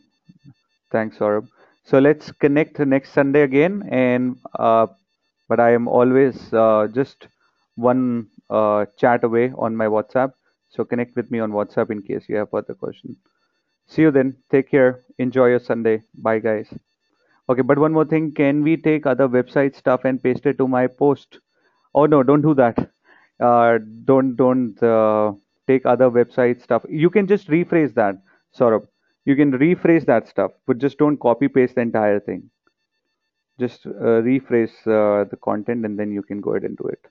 Thanks, Saurabh. So let's connect next Sunday again, and uh, but I am always uh, just one uh, chat away on my WhatsApp. So connect with me on WhatsApp in case you have further questions. See you then. Take care. Enjoy your Sunday. Bye, guys. Okay, but one more thing. Can we take other website stuff and paste it to my post? Oh no, don't do that. Uh, don't don't uh, take other website stuff. You can just rephrase that, Saurabh. You can rephrase that stuff, but just don't copy paste the entire thing. Just uh, rephrase uh, the content and then you can go ahead and do it.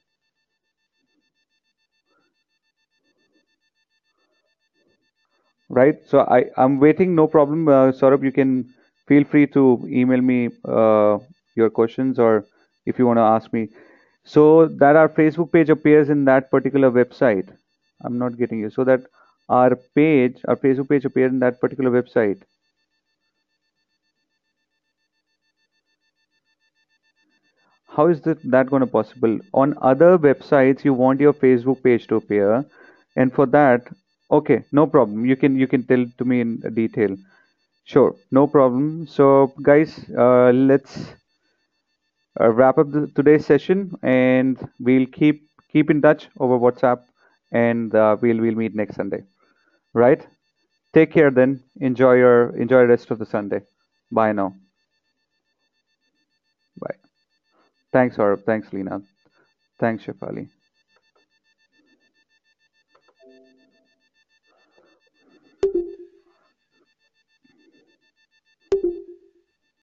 Right? So I, I'm waiting, no problem. Uh, Saurabh, you can feel free to email me uh, your questions or if you want to ask me. So that our Facebook page appears in that particular website. I'm not getting you. So that our page, our Facebook page appears in that particular website. How is that, that going to possible? On other websites, you want your Facebook page to appear. And for that, Okay, no problem. You can you can tell to me in detail. Sure, no problem. So, guys, uh, let's uh, wrap up the, today's session, and we'll keep keep in touch over WhatsApp, and uh, we'll we'll meet next Sunday. Right? Take care. Then enjoy your enjoy the rest of the Sunday. Bye now. Bye. Thanks, Saurabh. Thanks, Lena. Thanks, Shefali.